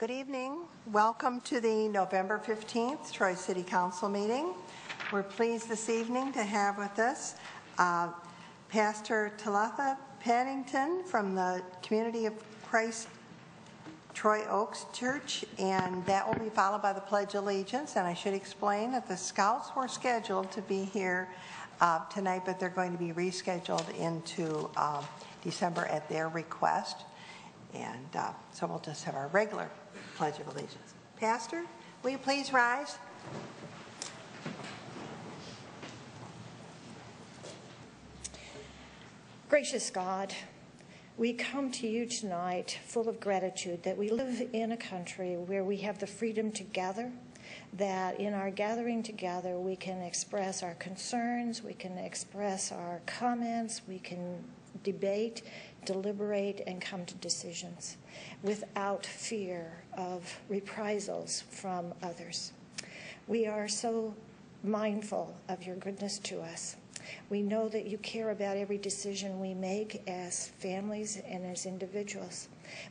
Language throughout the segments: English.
Good evening. Welcome to the November 15th Troy City Council meeting. We're pleased this evening to have with us uh, Pastor Talatha Paddington from the Community of Christ Troy Oaks Church, and that will be followed by the Pledge of Allegiance. And I should explain that the Scouts were scheduled to be here uh, tonight, but they're going to be rescheduled into um, December at their request. And uh, so we'll just have our regular Pledge of Allegiance. Pastor, will you please rise? Gracious God, we come to you tonight full of gratitude that we live in a country where we have the freedom to gather, that in our gathering together we can express our concerns, we can express our comments, we can debate, deliberate, and come to decisions without fear of reprisals from others. We are so mindful of your goodness to us. We know that you care about every decision we make as families and as individuals,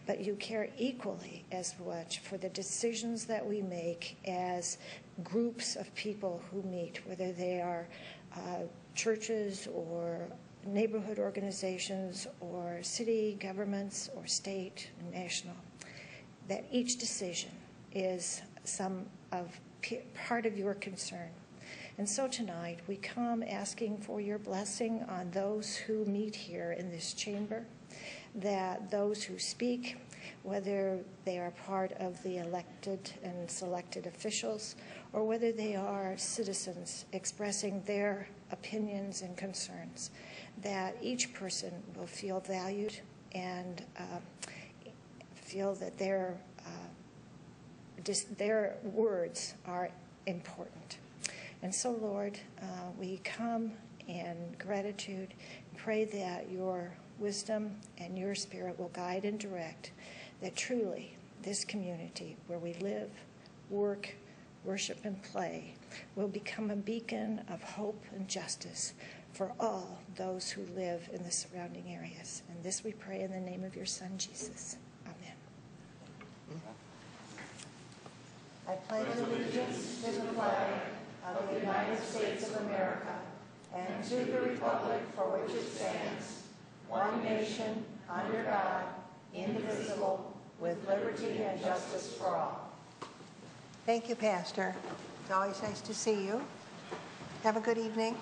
but you care equally as much for the decisions that we make as groups of people who meet, whether they are uh, churches or neighborhood organizations or city governments or state and national, that each decision is some of part of your concern. And so tonight we come asking for your blessing on those who meet here in this chamber, that those who speak, whether they are part of the elected and selected officials or whether they are citizens expressing their opinions and concerns, that each person will feel valued and uh, feel that their uh, their words are important. And so, Lord, uh, we come in gratitude, pray that your wisdom and your spirit will guide and direct, that truly this community where we live, work, worship, and play will become a beacon of hope and justice for all those who live in the surrounding areas. And this we pray in the name of your Son, Jesus. Amen. I pledge allegiance to the flag of the United States of America and to the republic for which it stands, one nation, under God, indivisible, with liberty and justice for all. Thank you, Pastor. It's always nice to see you. Have a good evening.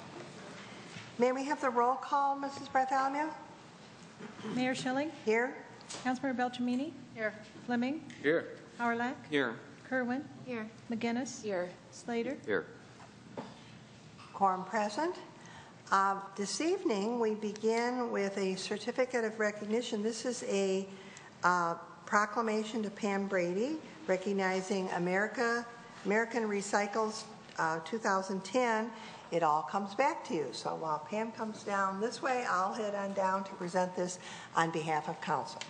May we have the roll call, Mrs. Bartholomew? Mayor Schilling? Here. Councilmember Beltramini? Here. Fleming? Here. Howrylak? Here. Kerwin? Here. McGinnis? Here. Slater? Here. Quorum present. Uh, this evening, we begin with a certificate of recognition. This is a uh, proclamation to Pam Brady recognizing America, American Recycles uh, 2010 it all comes back to you. So while Pam comes down this way, I'll head on down to present this on behalf of council.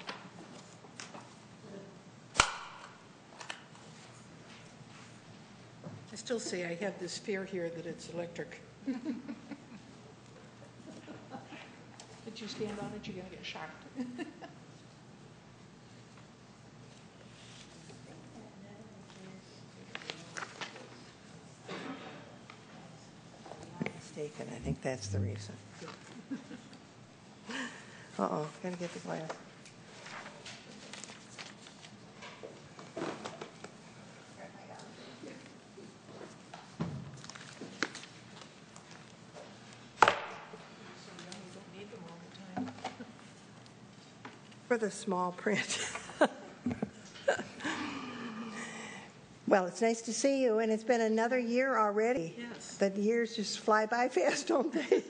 I still say I have this fear here that it's electric. If you stand on it, you're going to get shocked. mistaken. I think that's the reason. Uh-oh, gotta get the glass. For the small print. Well, it's nice to see you, and it's been another year already. Yes. The years just fly by fast, don't they?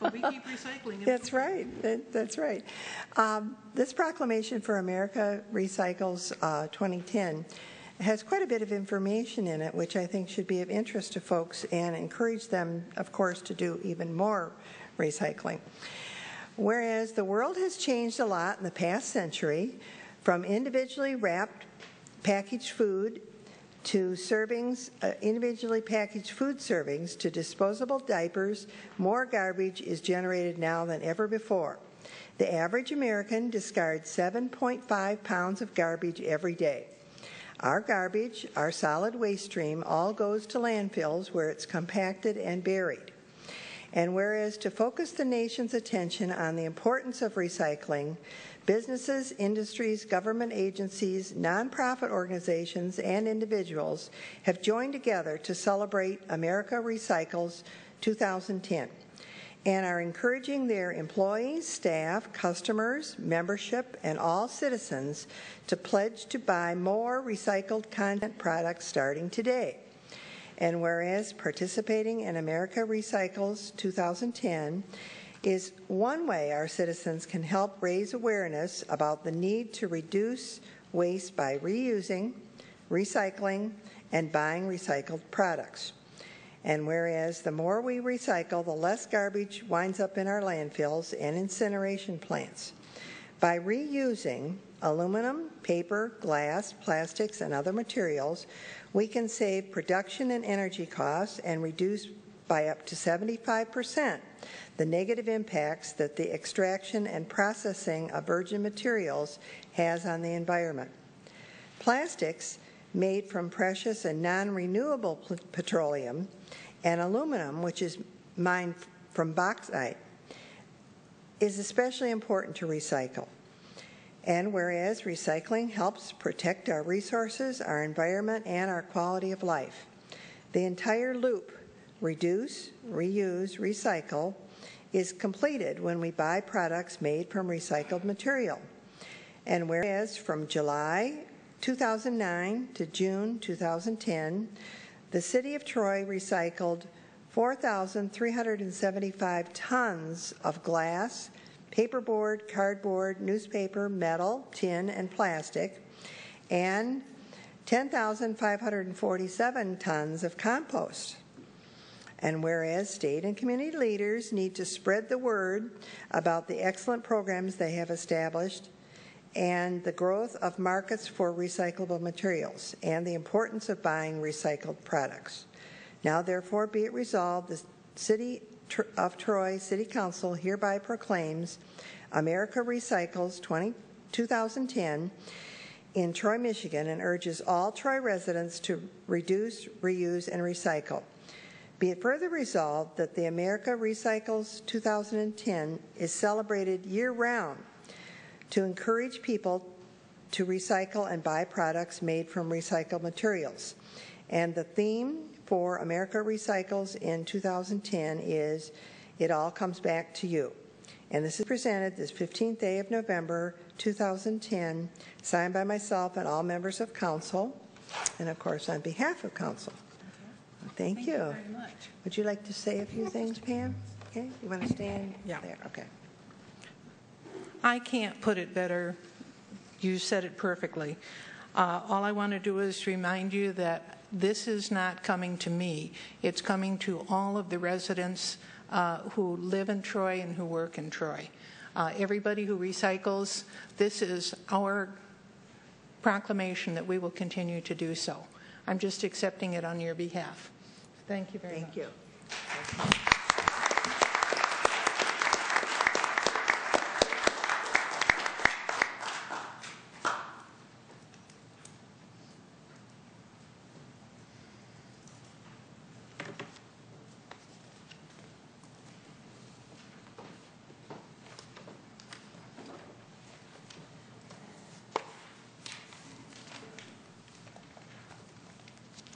Well, we keep recycling. That's right. That, that's right. Um, this proclamation for America Recycles uh, 2010 has quite a bit of information in it, which I think should be of interest to folks and encourage them, of course, to do even more recycling. Whereas the world has changed a lot in the past century, from individually wrapped packaged food to servings, uh, individually packaged food servings, to disposable diapers, more garbage is generated now than ever before. The average American discards 7.5 pounds of garbage every day. Our garbage, our solid waste stream, all goes to landfills where it's compacted and buried. And whereas to focus the nation's attention on the importance of recycling, businesses, industries, government agencies, nonprofit organizations, and individuals have joined together to celebrate America Recycles 2010 and are encouraging their employees, staff, customers, membership, and all citizens to pledge to buy more recycled content products starting today. And whereas participating in America Recycles 2010 is one way our citizens can help raise awareness about the need to reduce waste by reusing, recycling, and buying recycled products. And whereas the more we recycle, the less garbage winds up in our landfills and incineration plants. By reusing aluminum, paper, glass, plastics, and other materials, we can save production and energy costs and reduce by up to 75% the negative impacts that the extraction and processing of virgin materials has on the environment. Plastics made from precious and non renewable petroleum and aluminum, which is mined from bauxite, is especially important to recycle. And whereas recycling helps protect our resources, our environment, and our quality of life, the entire loop reduce, reuse, recycle is completed when we buy products made from recycled material. And whereas from July 2009 to June 2010, the City of Troy recycled 4,375 tons of glass, paperboard, cardboard, newspaper, metal, tin, and plastic, and 10,547 tons of compost. And whereas state and community leaders need to spread the word about the excellent programs they have established and the growth of markets for recyclable materials and the importance of buying recycled products. Now, therefore, be it resolved, the City of Troy City Council hereby proclaims America Recycles 20, 2010 in Troy, Michigan, and urges all Troy residents to reduce, reuse, and recycle. Be it further resolved that the America Recycles 2010 is celebrated year round to encourage people to recycle and buy products made from recycled materials. And the theme for America Recycles in 2010 is It All Comes Back to You. And this is presented this 15th day of November 2010, signed by myself and all members of council, and of course on behalf of council. Thank, Thank you. you very much. Would you like to say a few things, Pam? Okay, you want to stand Yeah. there? Okay. I can't put it better. You said it perfectly. Uh, all I want to do is remind you that this is not coming to me. It's coming to all of the residents uh, who live in Troy and who work in Troy. Uh, everybody who recycles, this is our proclamation that we will continue to do so. I'm just accepting it on your behalf. Thank you very much. Thank you.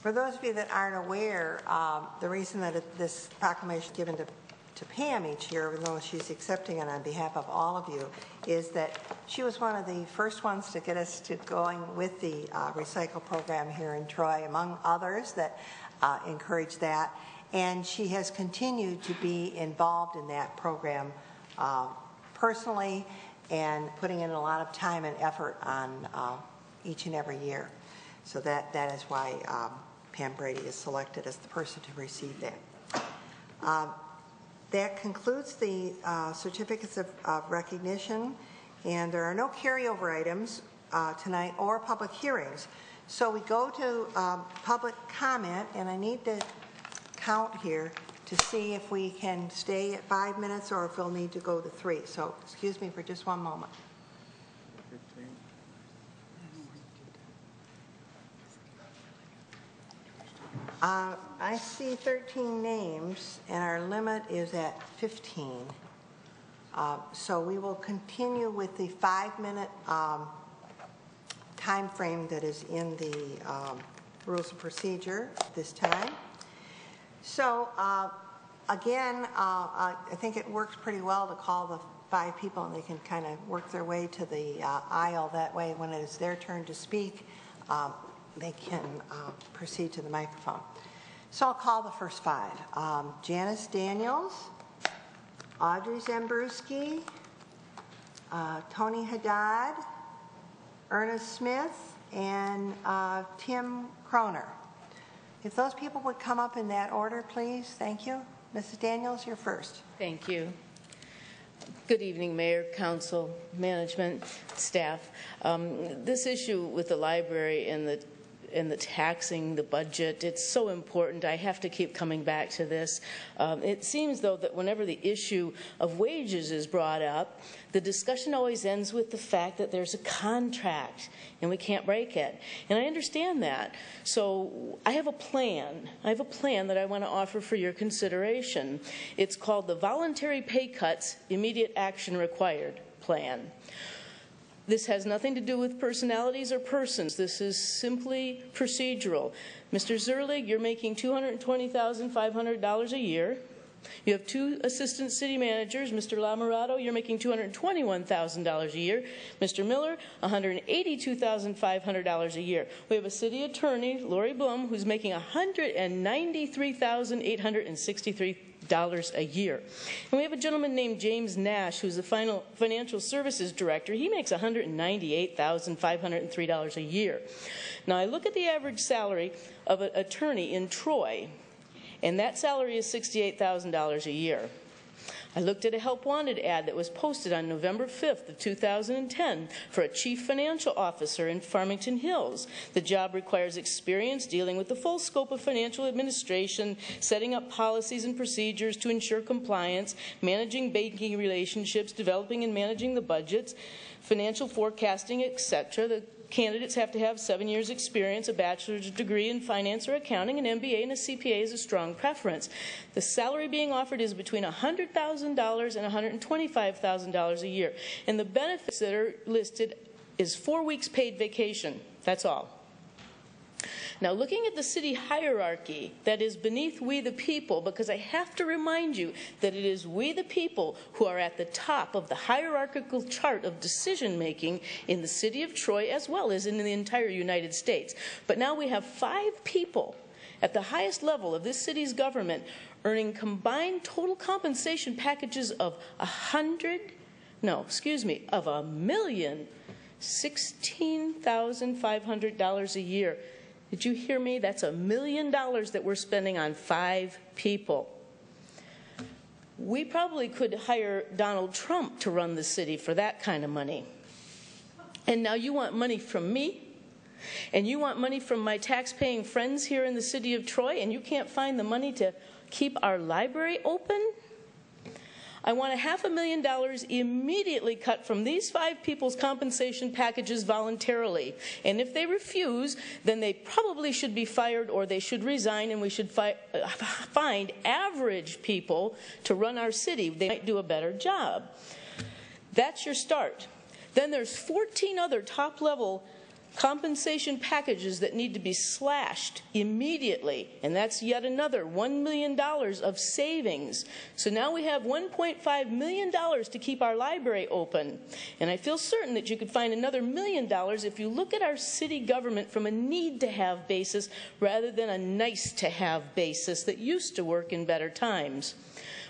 For those of you that aren't aware, um, the reason that it- this proclamation is given to, to Pam each year, even though she's accepting it on behalf of all of you, is that she was one of the first ones to get us to going with the uh, recycle program here in Troy, among others that uh, that. And she has continued to be involved in that program uh, personally and putting in a lot of time and effort on uh, each and every year. So that, that is why um, Pam Brady is selected as the person to receive that. Um, That concludes the uh, certificates of of recognition, and there are no carryover items uh, tonight or public hearings. So we go to um, public comment, and I need to count here to see if we can stay at five minutes or if we'll need to go to three. So excuse me for just one moment. I see 13 names, and our limit is at 15. Uh, So we will continue with the five-minute um, time frame that is in the um, rules of procedure this time. So uh, again, uh, I think it works pretty well to call the five people, and they can kind of work their way to the uh, aisle. That way, when it is their turn to speak, um, they can uh, proceed to the microphone. So I'll call the first five. Um, Janice Daniels, Audrey Zambrewski, uh, Tony Haddad, Ernest Smith, and uh, Tim Croner. If those people would come up in that order, please. Thank you. Mrs. Daniels, you're first. Thank you. Good evening, Mayor, Council, Management, staff. Um, This issue with the library and the and the taxing, the budget, it's so important. I have to keep coming back to this. Um, It seems, though, that whenever the issue of wages is brought up, the discussion always ends with the fact that there's a contract and we can't break it. And I understand that. So I have a plan. I have a plan that I want to offer for your consideration. It's called the Voluntary Pay Cuts Immediate Action Required Plan. This has nothing to do with personalities or persons. This is simply procedural. Mr. Szerlag, you're making $220,500 a year. You have two assistant city managers. Mr. Lamerato, you're making $221,000 a year. Mr. Miller, $182,500 a year. We have a city attorney, Lori Bluhm, who's making $193,863 dollars a year. And we have a gentleman named James Nash, who's the final financial services director. He makes $198,503 a year. Now, I look at the average salary of an attorney in Troy, and that salary is $68,000 a year. I looked at a help wanted ad that was posted on November 5th of 2010 for a chief financial officer in Farmington Hills. The job requires experience dealing with the full scope of financial administration, setting up policies and procedures to ensure compliance, managing banking relationships, developing and managing the budgets, financial forecasting, etc. The candidates have to have seven years' experience, a bachelor's degree in finance or accounting, an MBA, and a CPA is a strong preference. The salary being offered is between $100,000 and $125,000 a year. And the benefits that are listed is four weeks paid vacation. That's all. Now, looking at the city hierarchy that is beneath we the people, because I have to remind you that it is we the people who are at the top of the hierarchical chart of decision making in the city of Troy as well as in the entire United States. But now we have five people at the highest level of this city's government earning combined total compensation packages of a hundred, no, excuse me, of a million sixteen thousand five hundred dollars a year. Did you hear me? That's a million dollars that we're spending on five people. We probably could hire Donald Trump to run the city for that kind of money. And now you want money from me? And you want money from my tax-paying friends here in the city of Troy, and you can't find the money to keep our library open? I want a half a million dollars immediately cut from these five people's compensation packages voluntarily. And if they refuse, then they probably should be fired or they should resign, and we should fi- uh, find average people to run our city. They might do a better job. That's your start. Then there's 14 other top level compensation packages that need to be slashed immediately, and that's yet another $1 million of savings. So now we have $1.5 million to keep our library open. And I feel certain that you could find another million dollars if you look at our city government from a need to have basis rather than a nice to have basis that used to work in better times.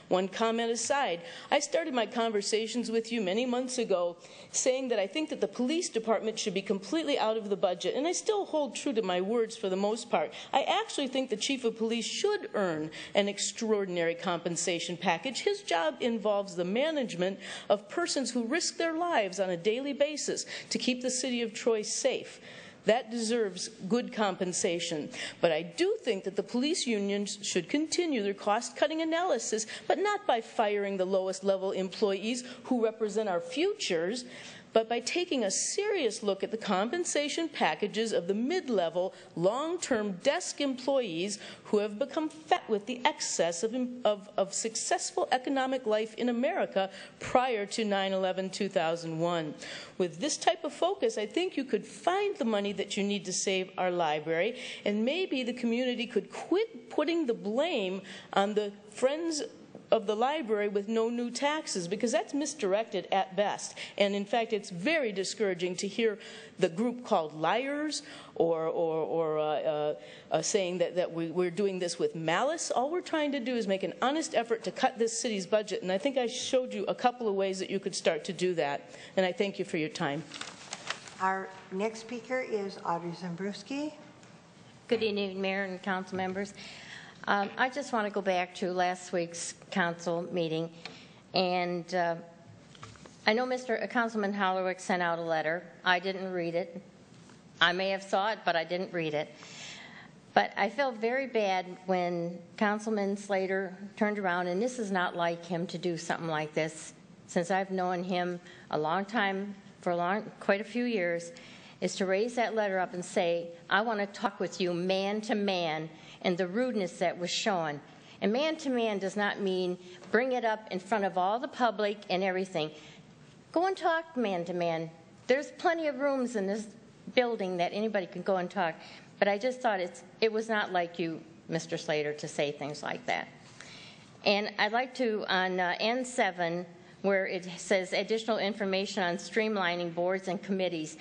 One comment aside, I started my conversations with you many months ago saying that I think that the police department should be completely out of the budget, and I still hold true to my words for the most part. I actually think the chief of police should earn an extraordinary compensation package. His job involves the management of persons who risk their lives on a daily basis to keep the city of Troy safe. That deserves good compensation. But I do think that the police unions should continue their cost cutting analysis, but not by firing the lowest level employees who represent our futures, but by taking a serious look at the compensation packages of the mid level, long term desk employees who have become fat with the excess of, of, of successful economic life in America prior to 9 11 2001. With this type of focus, I think you could find the money that you need to save our library, and maybe the community could quit putting the blame on the friends of the library with no new taxes because that's misdirected at best. And in fact, it's very discouraging to hear the group called liars or, or, or uh, uh, uh, saying that, that we, we're doing this with malice. All we're trying to do is make an honest effort to cut this city's budget. And I think I showed you a couple of ways that you could start to do that. And I thank you for your time. Our next speaker is Audrey Zambruski. Good evening, Mayor and council members. Um, I just want to go back to last week's council meeting, and uh, I know Mr. uh, Councilman Hollerwick sent out a letter. I didn't read it. I may have saw it, but I didn't read it. But I felt very bad when Councilman Slater turned around, and this is not like him to do something like this. Since I've known him a long time, for a long, quite a few years, is to raise that letter up and say, I want to talk with you man to man and the rudeness that was shown. And man to man does not mean bring it up in front of all the public and everything. Go and talk man to man. There's plenty of rooms in this building that anybody can go and talk. But I just thought it's, it was not like you, Mr. Slater, to say things like that. And I'd like to, on uh, N7, where it says additional information on streamlining boards and committees,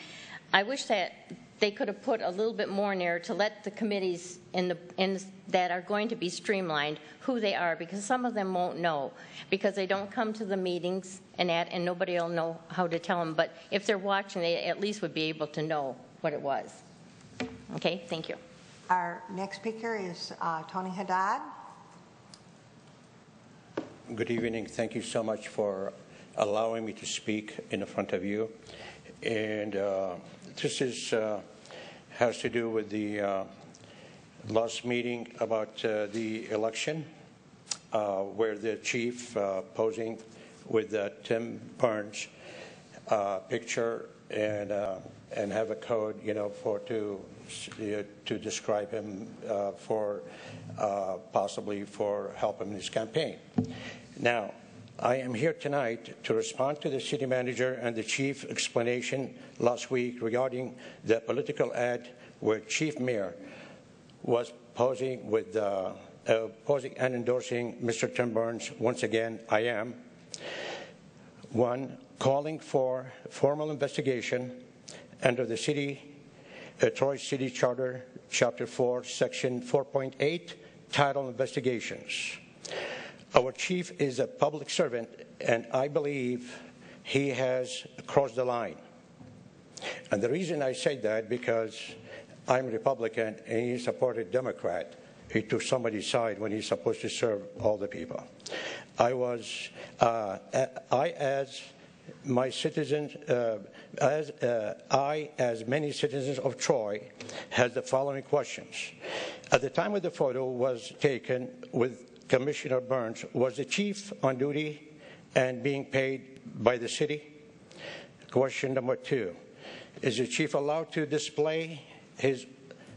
I wish that they could have put a little bit more in there to let the committees in the, in, that are going to be streamlined who they are because some of them won't know because they don't come to the meetings and that and nobody will know how to tell them but if they're watching they at least would be able to know what it was okay thank you Our next speaker is uh, Tony Haddad. Good evening. Thank you so much for allowing me to speak in front of you. And uh, this is uh, has to do with the uh, last meeting about uh, the election, uh, where the chief uh, posing with Tim Burns picture and and have a code, you know, for to to describe him for possibly for help him in his campaign. Now, I am here tonight to respond to the city manager and the chief explanation last week regarding the political ad where Chief Mayer was posing with uh, uh, posing and endorsing Mr. Tim Burns. Once again, I am. One, calling for formal investigation under the city, uh, Troy City Charter, Chapter 4, Section 4.8, title Investigations. Our chief is a public servant, and I believe he has crossed the line. And the reason I say that because I'm Republican and he supported Democrat. He took somebody's side when he's supposed to serve all the people. I was, uh, I as my citizens, uh, as uh, I, as many citizens of Troy, has the following questions. At the time of the photo was taken with Commissioner Burns, was the chief on duty and being paid by the city? Question number two Is the chief allowed to display his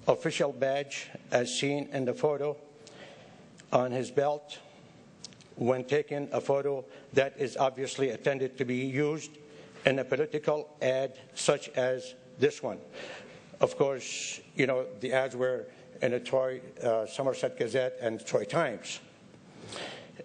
official badge as seen in the photo on his belt when taking a photo that is obviously intended to be used in a political ad such as this one? Of course, you know, the ads were in the Troy uh, Somerset Gazette and Troy Times.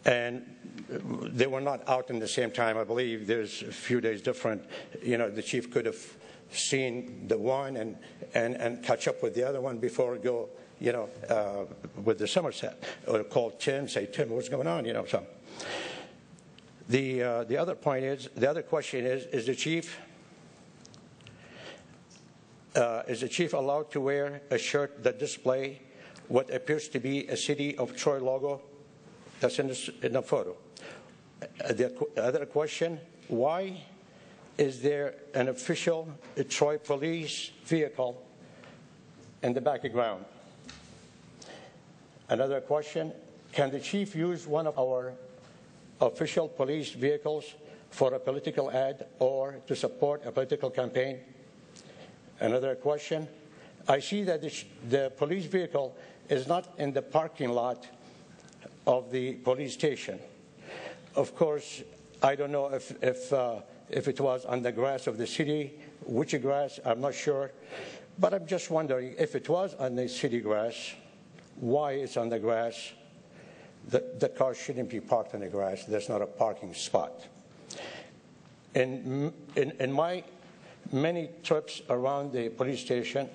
And they were not out in the same time. I believe there's a few days different. You know, the chief could have seen the one and, and, and catch up with the other one before go, you know, uh, with the Somerset. Or call Tim, say, Tim, what's going on? You know, so. The, uh, the other point is, the other question is, is the chief, uh, is the chief allowed to wear a shirt that display what appears to be a city of Troy logo that's in the, photo. Uh, the other question, why is there an official Troy police vehicle in the background? Another question, can the chief use one of our official police vehicles for a political ad or to support a political campaign? Another question. I see that the, the police vehicle is not in the parking lot of the police station. Of course, I don't know if, if, uh, if it was on the grass of the city, which grass, I'm not sure. But I'm just wondering if it was on the city grass, why it's on the grass? The, the car shouldn't be parked on the grass. There's not a parking spot. In, in, in my many trips around the police station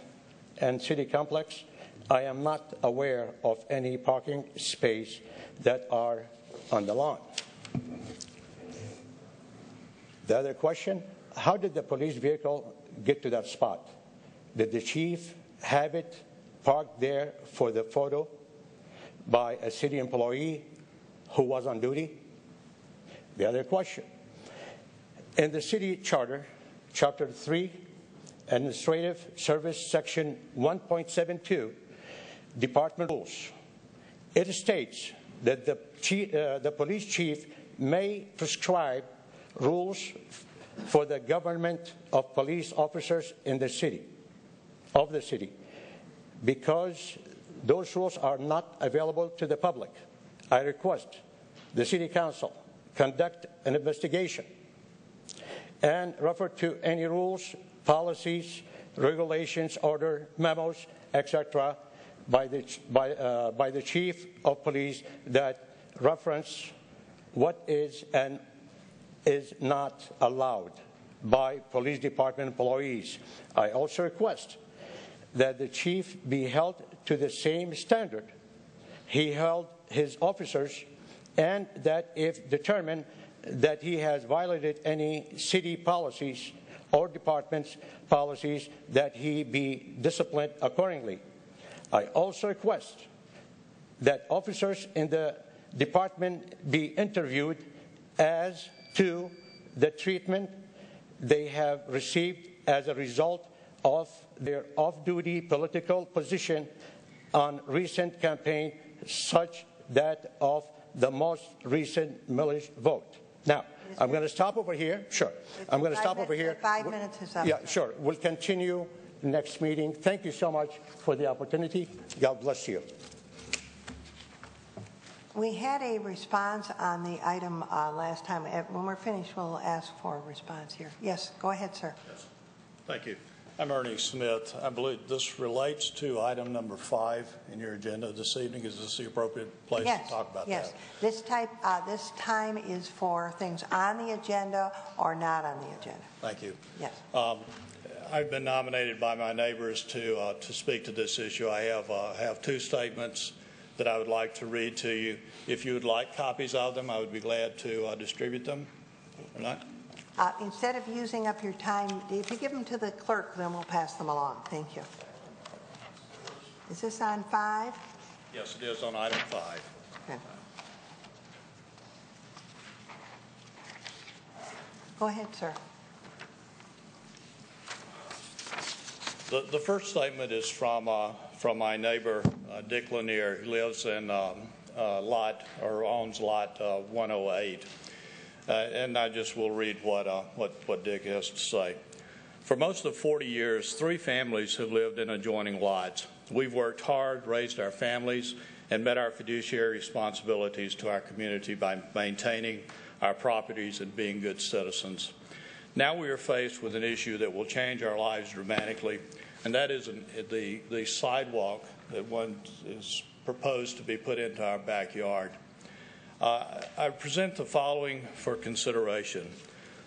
and city complex, I am not aware of any parking space that are on the lawn. The other question, how did the police vehicle get to that spot? Did the chief have it parked there for the photo by a city employee who was on duty? The other question, in the city charter, chapter 3, administrative service section 1.72, department rules, it states that the, chief, uh, the police chief may prescribe rules for the government of police officers in the city, of the city, because those rules are not available to the public. I request the city council conduct an investigation and refer to any rules, policies, regulations, order, memos, etc., by the, by, uh, by the chief of police that reference what is and is not allowed by police department employees. I also request that the chief be held to the same standard he held his officers and that if determined that he has violated any city policies or department's policies that he be disciplined accordingly. I also request that officers in the department be interviewed as to the treatment they have received as a result of their off-duty political position on recent campaign such that of the most recent millage vote. Now, I'm going to stop over here. Sure. I'm going to stop over here. Five minutes is up. Yeah, sure. We'll continue next meeting. Thank you so much for the opportunity. God bless you. We had a response on the item uh, last time. Uh, When we're finished, we'll ask for a response here. Yes, go ahead, sir. Yes. Thank you. I'm Ernie Smith. I believe this relates to item number five in your agenda this evening. Is this the appropriate place Yes, to talk about yes. that? This type, uh, this time is for things on the agenda or not on the agenda. Thank you. Yes. Um, I've been nominated by my neighbors to, uh, to speak to this issue. I have, uh, have two statements that I would like to read to you. If you would like copies of them, I would be glad to uh, distribute them or not. Uh, Instead of using up your time, if you give them to the clerk, then we'll pass them along. Thank you. Is this on five? Yes, it is on item five. Okay. Go ahead, sir. The, the first statement is from, uh, from my neighbor, uh, Dick Lanier. who lives in um, uh, lot, or owns lot uh, 108. Uh, and I just will read what, uh, what, what Dick has to say. For most of 40 years, three families have lived in adjoining lots. We've worked hard, raised our families, and met our fiduciary responsibilities to our community by maintaining our properties and being good citizens. Now we are faced with an issue that will change our lives dramatically, and that is an, the, the sidewalk that one is proposed to be put into our backyard. Uh, I present the following for consideration.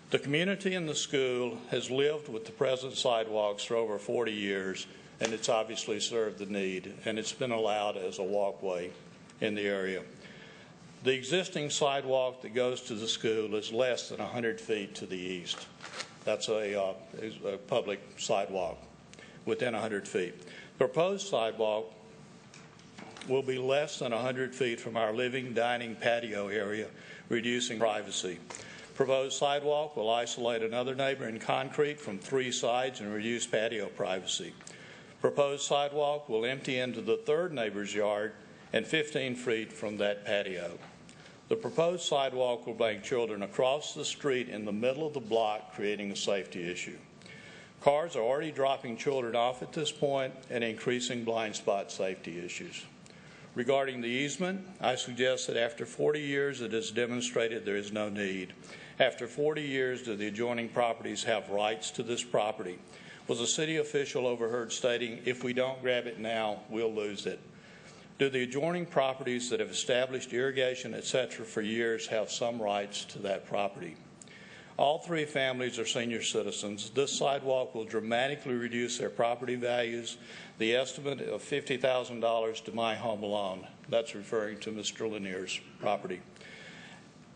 The community and the school has lived with the present sidewalks for over 40 years, and it's obviously served the need, and it's been allowed as a walkway in the area. The existing sidewalk that goes to the school is less than 100 feet to the east. That's a, uh, a public sidewalk within 100 feet. The Proposed sidewalk will be less than 100 feet from our living, dining, patio area, reducing privacy. Proposed sidewalk will isolate another neighbor in concrete from three sides and reduce patio privacy. Proposed sidewalk will empty into the third neighbor's yard and 15 feet from that patio. The proposed sidewalk will bring children across the street in the middle of the block, creating a safety issue. Cars are already dropping children off at this point and increasing blind spot safety issues. Regarding the easement, I suggest that after 40 years it is demonstrated there is no need. After 40 years, do the adjoining properties have rights to this property? Was a city official overheard stating, if we don't grab it now, we'll lose it? Do the adjoining properties that have established irrigation, etc., for years have some rights to that property? All three families are senior citizens. This sidewalk will dramatically reduce their property values. The estimate of $50,000 to my home alone. That's referring to Mr. Lanier's property.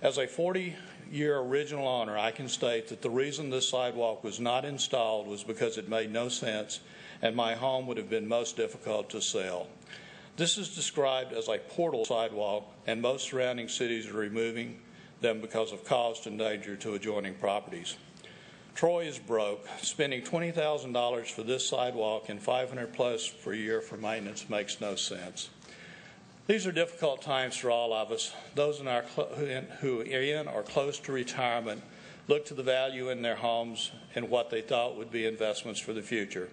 As a 40 year original owner, I can state that the reason this sidewalk was not installed was because it made no sense and my home would have been most difficult to sell. This is described as a portal sidewalk, and most surrounding cities are removing them because of cost and danger to adjoining properties. Troy is broke. Spending $20,000 for this sidewalk and 500 plus per year for maintenance makes no sense. These are difficult times for all of us. Those in our who are in or close to retirement look to the value in their homes and what they thought would be investments for the future.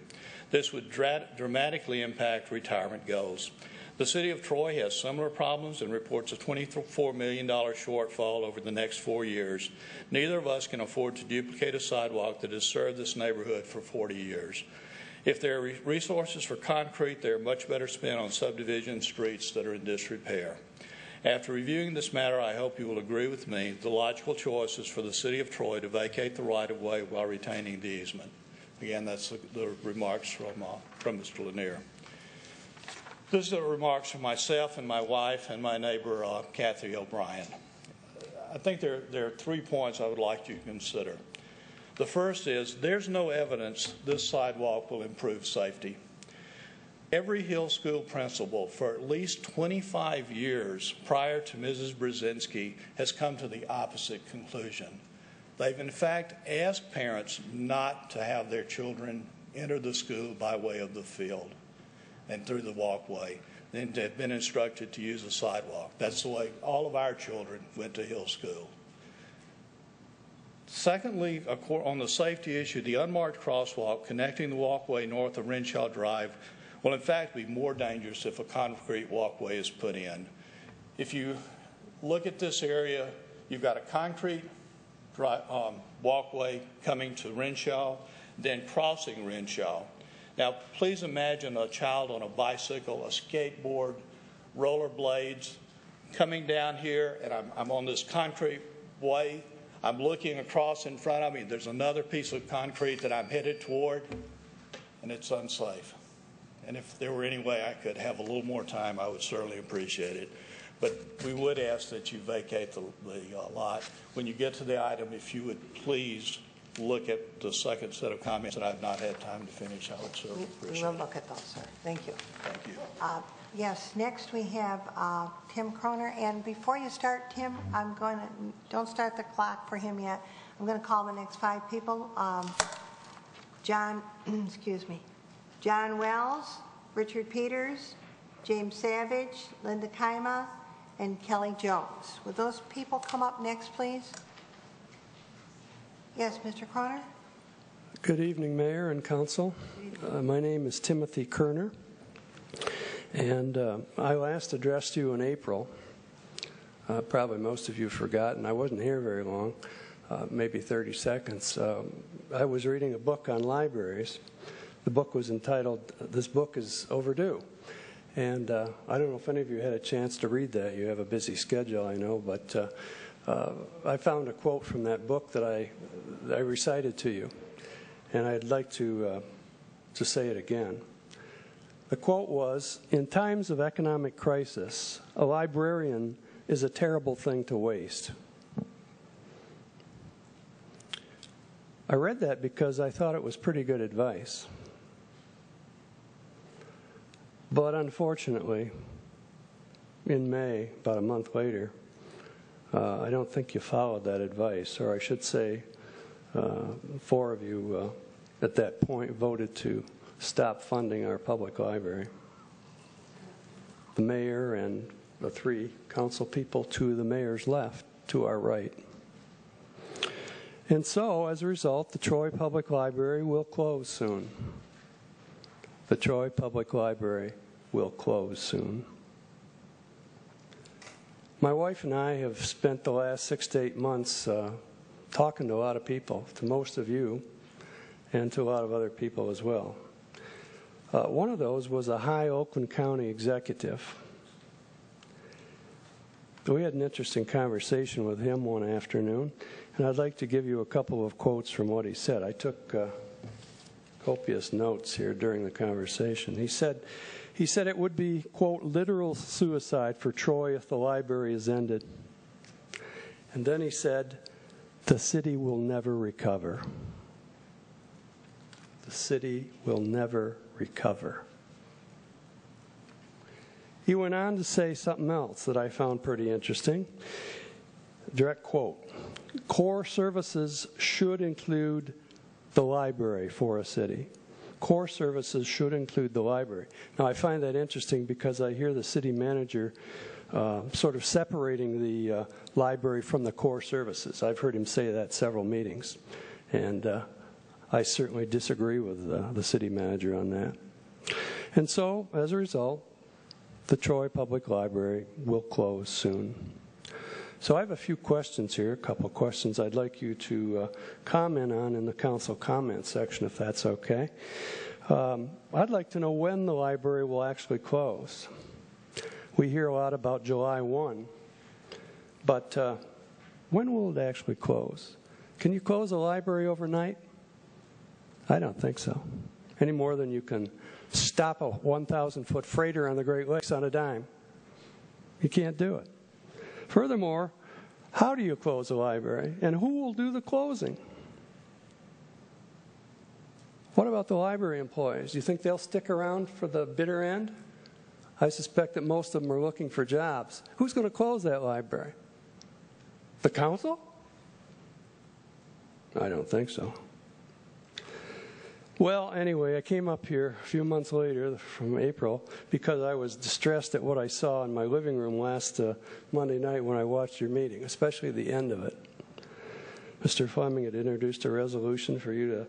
This would dra- dramatically impact retirement goals. The City of Troy has similar problems and reports a $24 million shortfall over the next four years. Neither of us can afford to duplicate a sidewalk that has served this neighborhood for 40 years. If there are resources for concrete, they are much better spent on subdivision streets that are in disrepair. After reviewing this matter, I hope you will agree with me the logical choice is for the City of Troy to vacate the right of way while retaining the easement. Again, that's the, the remarks from, uh, from Mr. Lanier. These are remarks from myself and my wife and my neighbor, uh, Kathy O'Brien. I think there, there are three points I would like you to consider. The first is there's no evidence this sidewalk will improve safety. Every Hill School principal for at least 25 years prior to Mrs. Brzezinski has come to the opposite conclusion. They've in fact asked parents not to have their children enter the school by way of the field and through the walkway. Then they've been instructed to use the sidewalk. That's the way all of our children went to Hill School. Secondly, on the safety issue, the unmarked crosswalk connecting the walkway north of Renshaw Drive will in fact be more dangerous if a concrete walkway is put in. If you look at this area, you've got a concrete um, walkway coming to Renshaw, then crossing Renshaw. Now, please imagine a child on a bicycle, a skateboard, rollerblades, coming down here, and I'm, I'm on this concrete way. I'm looking across in front of me. There's another piece of concrete that I'm headed toward, and it's unsafe. And if there were any way I could have a little more time, I would certainly appreciate it. But we would ask that you vacate the, the uh, lot. When you get to the item, if you would please look at the second set of comments that I've not had time to finish, I would certainly We appreciate will it. look at those, sir. Thank you. Thank you. Uh, Yes, next we have uh, Tim Croner, and before you start, Tim, I'm going to, don't start the clock for him yet. I'm going to call the next five people. Um, John, excuse me, John Wells, Richard Peters, James Savage, Linda Kaima, and Kelly Jones. Would those people come up next, please? Yes, Mr. Croner? Good evening, Mayor and Council. Uh, my name is Timothy Kerner, and uh, I last addressed you in April. Uh, probably most of you have forgotten. I wasn't here very long, uh, maybe 30 seconds. Um, I was reading a book on libraries. The book was entitled, This Book is Overdue. And uh, I don't know if any of you had a chance to read that. You have a busy schedule, I know, but uh, I found a quote from that book that I, I recited to you, and I'd like to, uh, to say it again. The quote was In times of economic crisis, a librarian is a terrible thing to waste. I read that because I thought it was pretty good advice. But unfortunately, in May, about a month later, uh, I don't think you followed that advice, or I should say, uh, four of you uh, at that point voted to stop funding our public library. The mayor and the three council people to the mayor's left, to our right. And so, as a result, the Troy Public Library will close soon. The Troy Public Library will close soon. My wife and I have spent the last six to eight months uh, talking to a lot of people, to most of you, and to a lot of other people as well. Uh, one of those was a high Oakland County executive. We had an interesting conversation with him one afternoon, and I'd like to give you a couple of quotes from what he said. I took uh, copious notes here during the conversation. He said, he said it would be, quote, literal suicide for Troy if the library is ended. And then he said, the city will never recover. The city will never recover. He went on to say something else that I found pretty interesting. Direct quote Core services should include the library for a city. Core services should include the library. Now, I find that interesting because I hear the city manager uh, sort of separating the uh, library from the core services. I've heard him say that several meetings. And uh, I certainly disagree with uh, the city manager on that. And so, as a result, the Troy Public Library will close soon. So I have a few questions here, a couple of questions I'd like you to uh, comment on in the council comment section, if that's okay. Um, I'd like to know when the library will actually close. We hear a lot about July 1, but uh, when will it actually close? Can you close a library overnight? I don't think so. Any more than you can stop a 1,000 foot freighter on the Great Lakes on a dime. You can't do it. Furthermore, how do you close a library? And who will do the closing? What about the library employees? Do you think they'll stick around for the bitter end? I suspect that most of them are looking for jobs. Who's going to close that library? The council? I don't think so. Well, anyway, I came up here a few months later from April because I was distressed at what I saw in my living room last uh, Monday night when I watched your meeting, especially the end of it. Mr. Fleming had introduced a resolution for you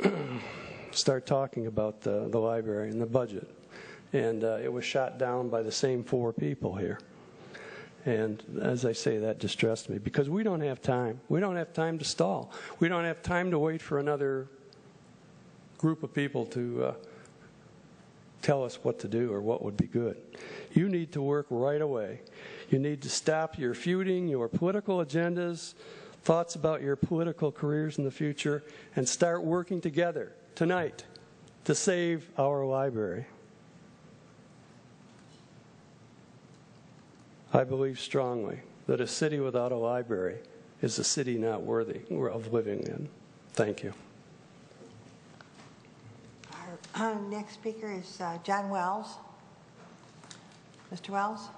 to start talking about the, the library and the budget. And uh, it was shot down by the same four people here. And as I say, that distressed me because we don't have time. We don't have time to stall. We don't have time to wait for another group of people to uh, tell us what to do or what would be good. You need to work right away. You need to stop your feuding, your political agendas, thoughts about your political careers in the future, and start working together tonight to save our library. I believe strongly that a city without a library is a city not worthy of living in. Thank you. Uh, Next speaker is uh, John Wells. Mr. Wells?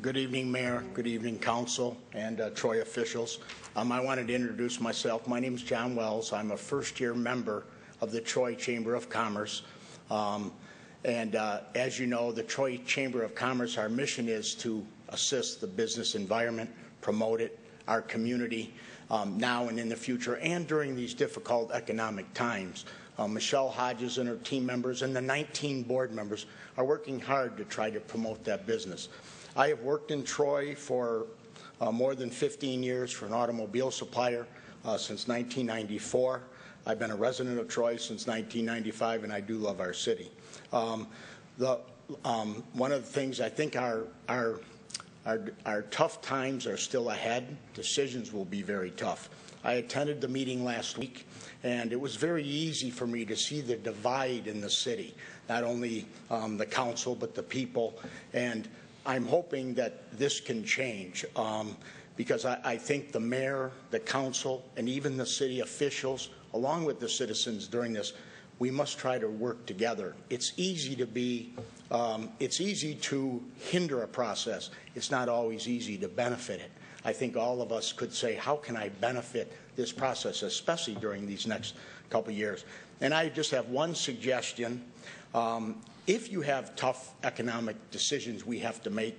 Good evening, Mayor. Good evening, Council and uh, Troy officials. Um, I wanted to introduce myself. My name is John Wells. I'm a first-year member of the Troy Chamber of Commerce. Um, and uh, as you know, the Troy Chamber of Commerce, our mission is to assist the business environment, promote it, our community, um, now and in the future, and during these difficult economic times. Uh, Michelle Hodges and her team members and the 19 board members are working hard to try to promote that business. I have worked in Troy for uh, more than 15 years for an automobile supplier uh, since 1994. I've been a resident of Troy since 1995, and I do love our city. Um, the, um, one of the things I think our, our, our, our tough times are still ahead. Decisions will be very tough. I attended the meeting last week, and it was very easy for me to see the divide in the city, not only um, the council, but the people. And I'm hoping that this can change um, because I, I think the mayor, the council, and even the city officials, along with the citizens during this, we must try to work together. It's easy to be, um, it's easy to hinder a process. It's not always easy to benefit it. I think all of us could say, how can I benefit this process, especially during these next couple years? And I just have one suggestion. Um, if you have tough economic decisions we have to make,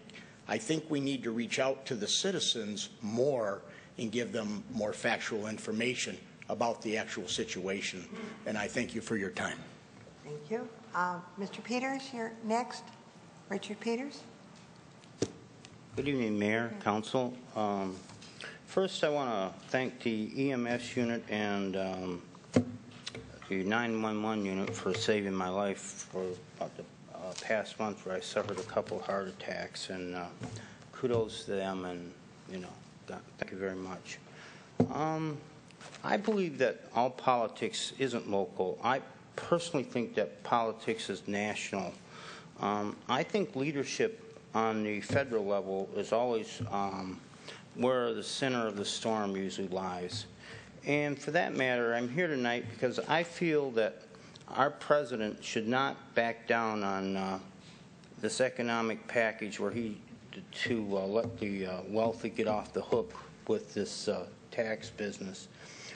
I think we need to reach out to the citizens more and give them more factual information about the actual situation. And I thank you for your time. Thank you. Uh, Mr. Peters, you're next. Richard Peters? Good evening, Mayor, Council. Um, First, I want to thank the EMS unit and um, the 911 unit for saving my life for about the uh, past month where I suffered a couple heart attacks, and uh, kudos to them, and, you know, thank you very much. Um, I believe that all politics isn't local. I personally think that politics is national. Um, I think leadership on the federal level is always um, where the center of the storm usually lies. And for that matter, I'm here tonight because I feel that our president should not back down on uh, this economic package where he to uh, let the uh, wealthy get off the hook with this uh, tax business.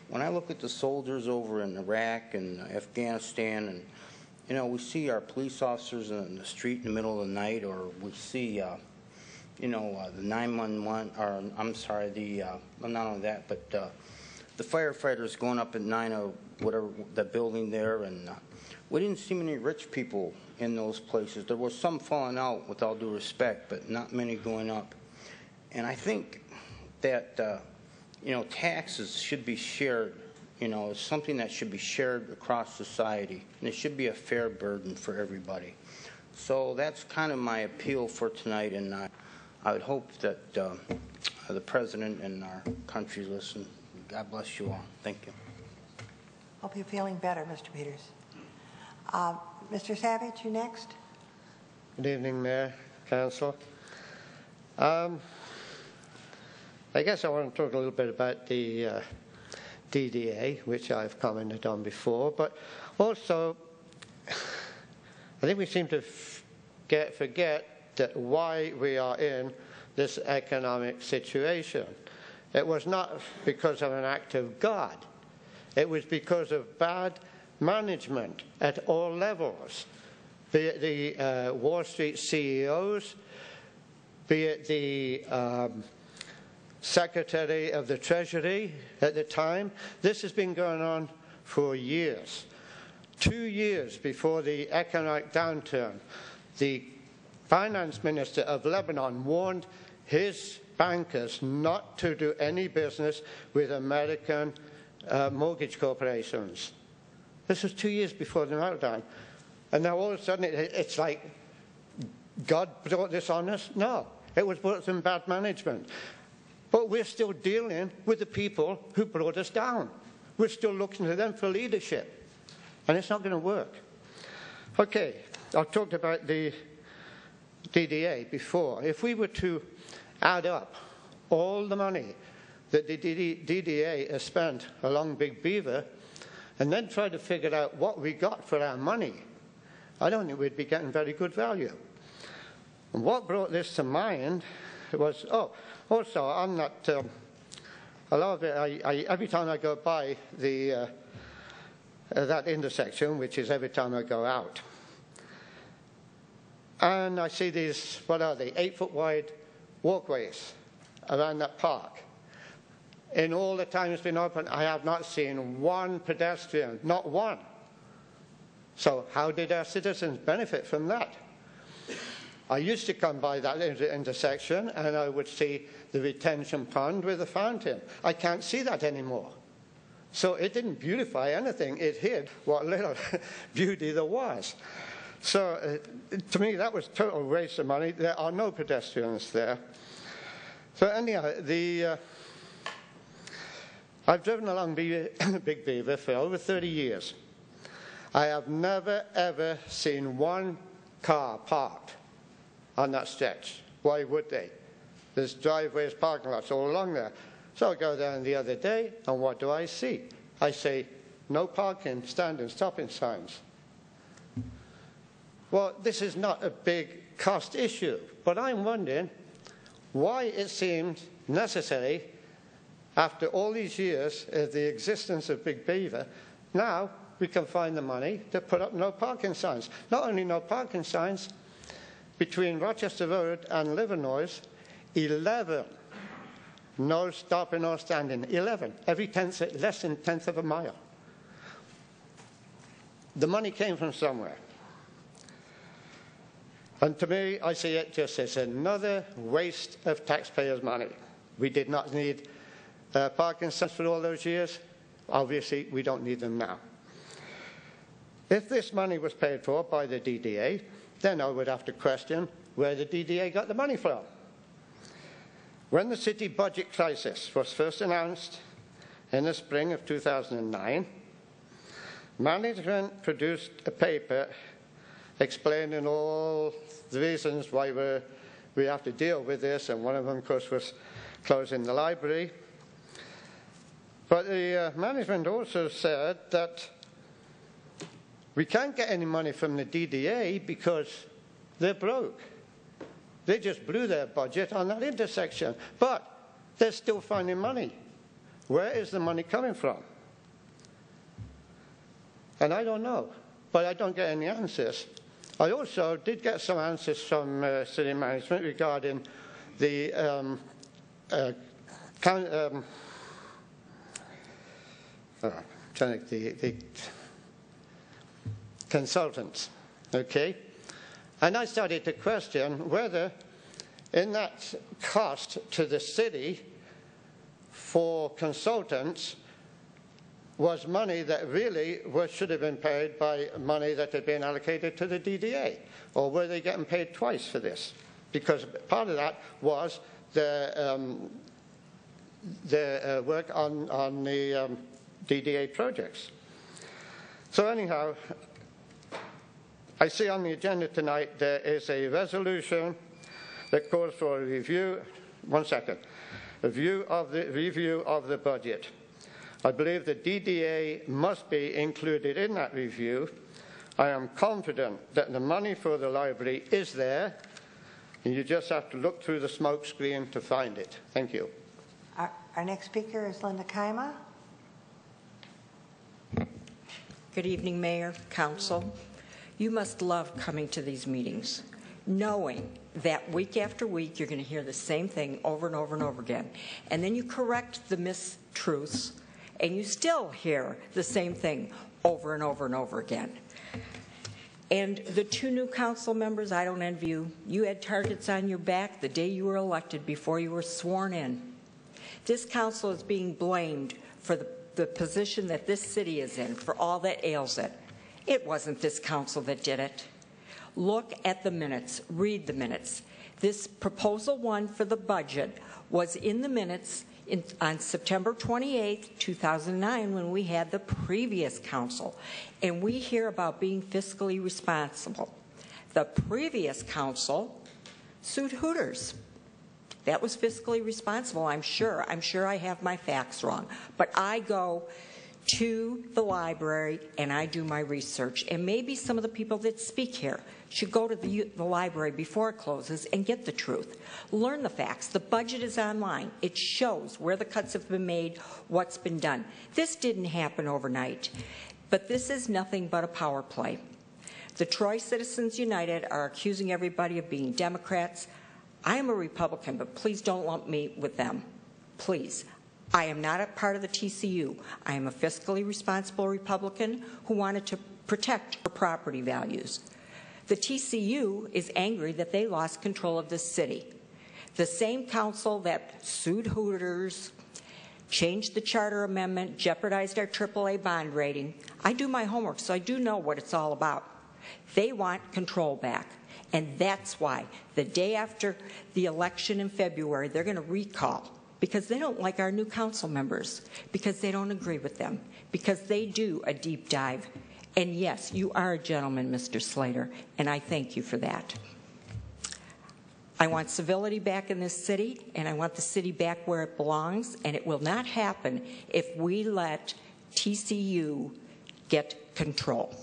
When I look at the soldiers over in Iraq and Afghanistan, and you know, we see our police officers in the street in the middle of the night, or we see, uh, you know, uh, the 911, or I'm sorry, the uh, well, not only that, but uh, the firefighters going up at nine or whatever that building there, and uh, we didn't see many rich people in those places. There was some falling out, with all due respect, but not many going up. And I think that uh, you know taxes should be shared. You know, it's something that should be shared across society, and it should be a fair burden for everybody. So that's kind of my appeal for tonight, and I, I would hope that uh, the president and our country listen. God bless you all. Thank you. Hope you're feeling better, Mr. Peters. Uh, Mr. Savage, you next. Good evening, Mayor, Council. Um, I guess I want to talk a little bit about the uh, DDA, which I've commented on before, but also I think we seem to get, forget that why we are in this economic situation. It was not because of an act of God. It was because of bad management at all levels, be it the uh, Wall Street CEOs, be it the um, Secretary of the Treasury at the time. This has been going on for years. Two years before the economic downturn, the finance minister of Lebanon warned his bankers not to do any business with American uh, mortgage corporations. This was two years before the meltdown. And now all of a sudden it, it's like God brought this on us? No, it was brought from bad management. But we're still dealing with the people who brought us down. We're still looking to them for leadership. And it's not going to work. Okay, I've talked about the DDA before. If we were to add up all the money that the DDA has spent along Big Beaver and then try to figure out what we got for our money, I don't think we'd be getting very good value. And what brought this to mind was, oh, also on that, um, a lot of it, I, I, every time I go by the, uh, uh, that intersection, which is every time I go out, and I see these, what are they, eight foot wide walkways around that park. In all the time it's been open, I have not seen one pedestrian, not one. So, how did our citizens benefit from that? I used to come by that intersection and I would see the retention pond with the fountain. I can't see that anymore. So it didn't beautify anything, it hid what little beauty there was. So uh, to me, that was total waste of money. There are no pedestrians there. So anyhow, the, uh, I've driven along Big Beaver for over 30 years. I have never, ever seen one car parked on that stretch. Why would they? There's driveways, parking lots all along there. So I go down the other day, and what do I see? I say, no parking, standing, stopping signs. Well, this is not a big cost issue, but I'm wondering why it seemed necessary, after all these years of the existence of Big Beaver, now we can find the money to put up no parking signs. Not only no parking signs, between Rochester Road and Livernois, 11. No stopping or standing. 11. Every tenth, less than tenth of a mile. The money came from somewhere. And to me, I see it just as another waste of taxpayers' money. We did not need uh, parking sensors for all those years. Obviously, we don't need them now. If this money was paid for by the DDA, then I would have to question where the DDA got the money from. When the city budget crisis was first announced in the spring of 2009, management produced a paper explaining all the reasons why we we have to deal with this, and one of them, of course, was closing the library. But the uh, management also said that we can't get any money from the DDA because they're broke. They just blew their budget on that intersection. But they're still finding money. Where is the money coming from? And I don't know, but I don't get any answers. I also did get some answers from uh, city management regarding the um, uh, count, um, uh, the, the consultants. Okay? And I started to question whether, in that cost to the city for consultants, was money that really was, should have been paid by money that had been allocated to the DDA? Or were they getting paid twice for this? Because part of that was the, um, the uh, work on, on the um, DDA projects. So anyhow, I see on the agenda tonight there is a resolution that calls for a review, one second, a review of the, review of the budget. I believe the DDA must be included in that review. I am confident that the money for the library is there, and you just have to look through the smoke screen to find it. Thank you. Our, our next speaker is Linda Kaima. Good evening, Mayor, Council. You must love coming to these meetings, knowing that week after week you're going to hear the same thing over and over and over again. And then you correct the mistruths and you still hear the same thing over and over and over again. And the two new council members, I don't envy you. You had targets on your back the day you were elected before you were sworn in. This council is being blamed for the, the position that this city is in, for all that ails it. It wasn't this council that did it. Look at the minutes, read the minutes. This proposal one for the budget was in the minutes in, on September 28, 2009, when we had the previous council, and we hear about being fiscally responsible. The previous council sued Hooters. That was fiscally responsible, I'm sure. I'm sure I have my facts wrong. But I go to the library and I do my research. And maybe some of the people that speak here should go to the, the, library before it closes and get the truth. Learn the facts. The budget is online. It shows where the cuts have been made, what's been done. This didn't happen overnight, but this is nothing but a power play. The Troy Citizens United are accusing everybody of being Democrats. I am a Republican, but please don't lump me with them. Please. I am not a part of the TCU. I am a fiscally responsible Republican who wanted to protect property values. The TCU is angry that they lost control of the city. The same council that sued Hooters, changed the charter amendment, jeopardized our AAA bond rating. I do my homework, so I do know what it's all about. They want control back. And that's why the day after the election in February, they're going to recall because they don't like our new council members, because they don't agree with them, because they do a deep dive. And yes, you are a gentleman, Mr. Slater, and I thank you for that. I want civility back in this city, and I want the city back where it belongs, and it will not happen if we let TCU get control.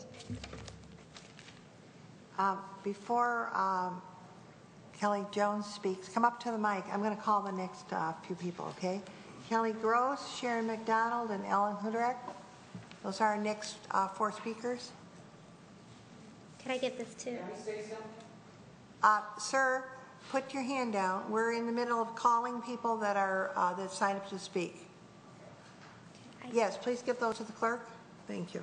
Uh, before um, Kelly Jones speaks, come up to the mic. I'm going to call the next uh, few people, okay? Kelly Gross, Sharon McDonald, and Ellen Huderek. Those are our next uh, four speakers. Can I get this too? Uh, Sir, put your hand down. We're in the middle of calling people that are, uh, that signed up to speak. Yes, please give those to the clerk. Thank you.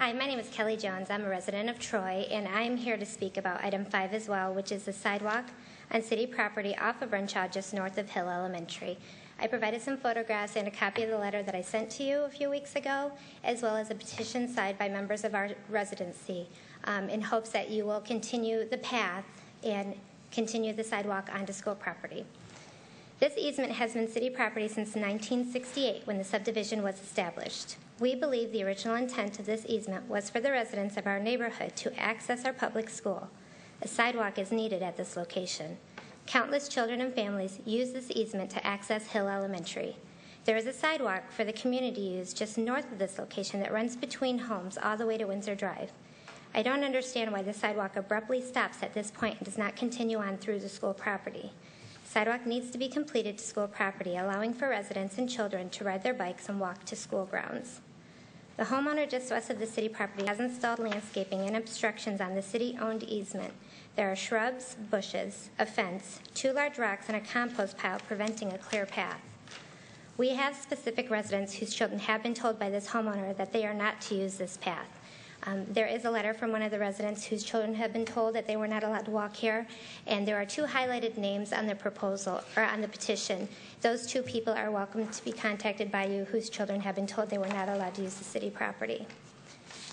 Hi, my name is Kelly Jones. I'm a resident of Troy, and I'm here to speak about item five as well, which is the sidewalk on city property off of Renshaw just north of Hill Elementary. I provided some photographs and a copy of the letter that I sent to you a few weeks ago, as well as a petition signed by members of our residency um, in hopes that you will continue the path and continue the sidewalk onto school property. This easement has been city property since 1968 when the subdivision was established. We believe the original intent of this easement was for the residents of our neighborhood to access our public school. A sidewalk is needed at this location. Countless children and families use this easement to access Hill Elementary. There is a sidewalk for the community use just north of this location that runs between homes all the way to Windsor Drive. I don't understand why the sidewalk abruptly stops at this point and does not continue on through the school property. Sidewalk needs to be completed to school property, allowing for residents and children to ride their bikes and walk to school grounds. The homeowner just west of the city property has installed landscaping and obstructions on the city-owned easement. There are shrubs, bushes, a fence, two large rocks, and a compost pile preventing a clear path. We have specific residents whose children have been told by this homeowner that they are not to use this path. Um, there is a letter from one of the residents whose children have been told that they were not allowed to walk here, and there are two highlighted names on the proposal or on the petition. Those two people are welcome to be contacted by you whose children have been told they were not allowed to use the city property.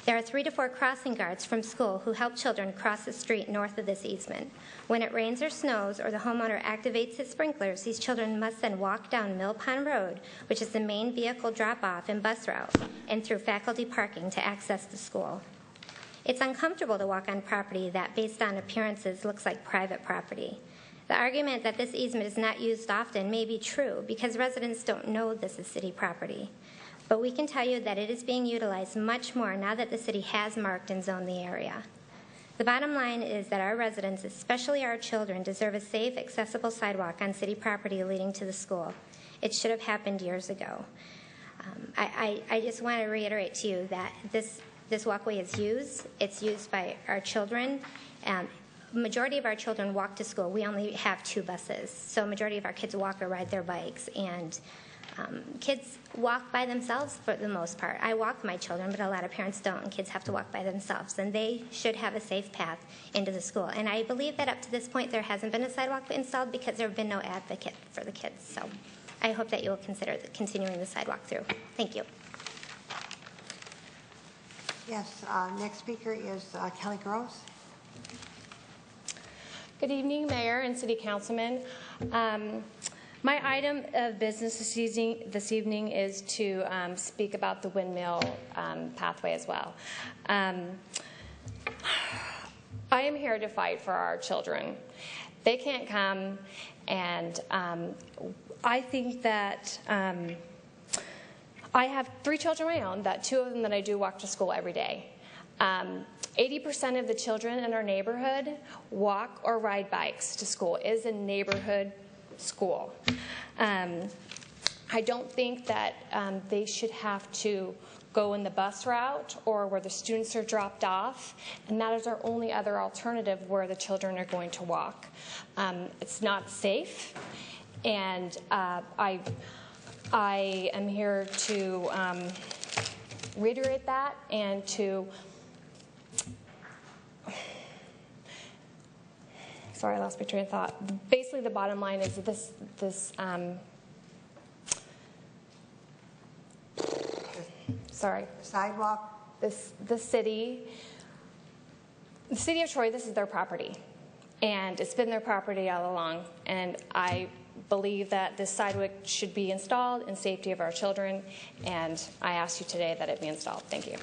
There are three to four crossing guards from school who help children cross the street north of this easement. When it rains or snows or the homeowner activates his sprinklers, these children must then walk down Mill Pond Road, which is the main vehicle drop off and bus route, and through faculty parking to access the school. It's uncomfortable to walk on property that, based on appearances, looks like private property. The argument that this easement is not used often may be true because residents don't know this is city property. But we can tell you that it is being utilized much more now that the city has marked and zoned the area. The bottom line is that our residents, especially our children, deserve a safe, accessible sidewalk on city property leading to the school. It should have happened years ago. Um, I, I, I just want to reiterate to you that this, this walkway is used. It's used by our children. Um, majority of our children walk to school. We only have two buses, so majority of our kids walk or ride their bikes. And um, kids walk by themselves for the most part. I walk my children, but a lot of parents don't, and kids have to walk by themselves. And they should have a safe path into the school. And I believe that up to this point, there hasn't been a sidewalk installed because there have been no advocate for the kids. So I hope that you will consider the, continuing the sidewalk through. Thank you. Yes, uh, next speaker is uh, Kelly Gross. Good evening, Mayor and City Councilmen. Um, my item of business this evening, this evening is to um, speak about the windmill um, pathway as well. Um, I am here to fight for our children. They can't come, and um, I think that um, I have three children of my own, that two of them that I do walk to school every day. Um, 80% of the children in our neighborhood walk or ride bikes to school. It is a neighborhood school. Um, I don't think that um, they should have to go in the bus route or where the students are dropped off, and that is our only other alternative where the children are going to walk. Um, it's not safe, and uh, I, I am here to um, reiterate that and to sorry, I lost my train of thought. Basically, the bottom line is this this um, sorry sidewalk. This the city, the city of Troy. This is their property, and it's been their property all along. And I believe that this sidewalk should be installed in safety of our children. And I ask you today that it be installed. Thank you.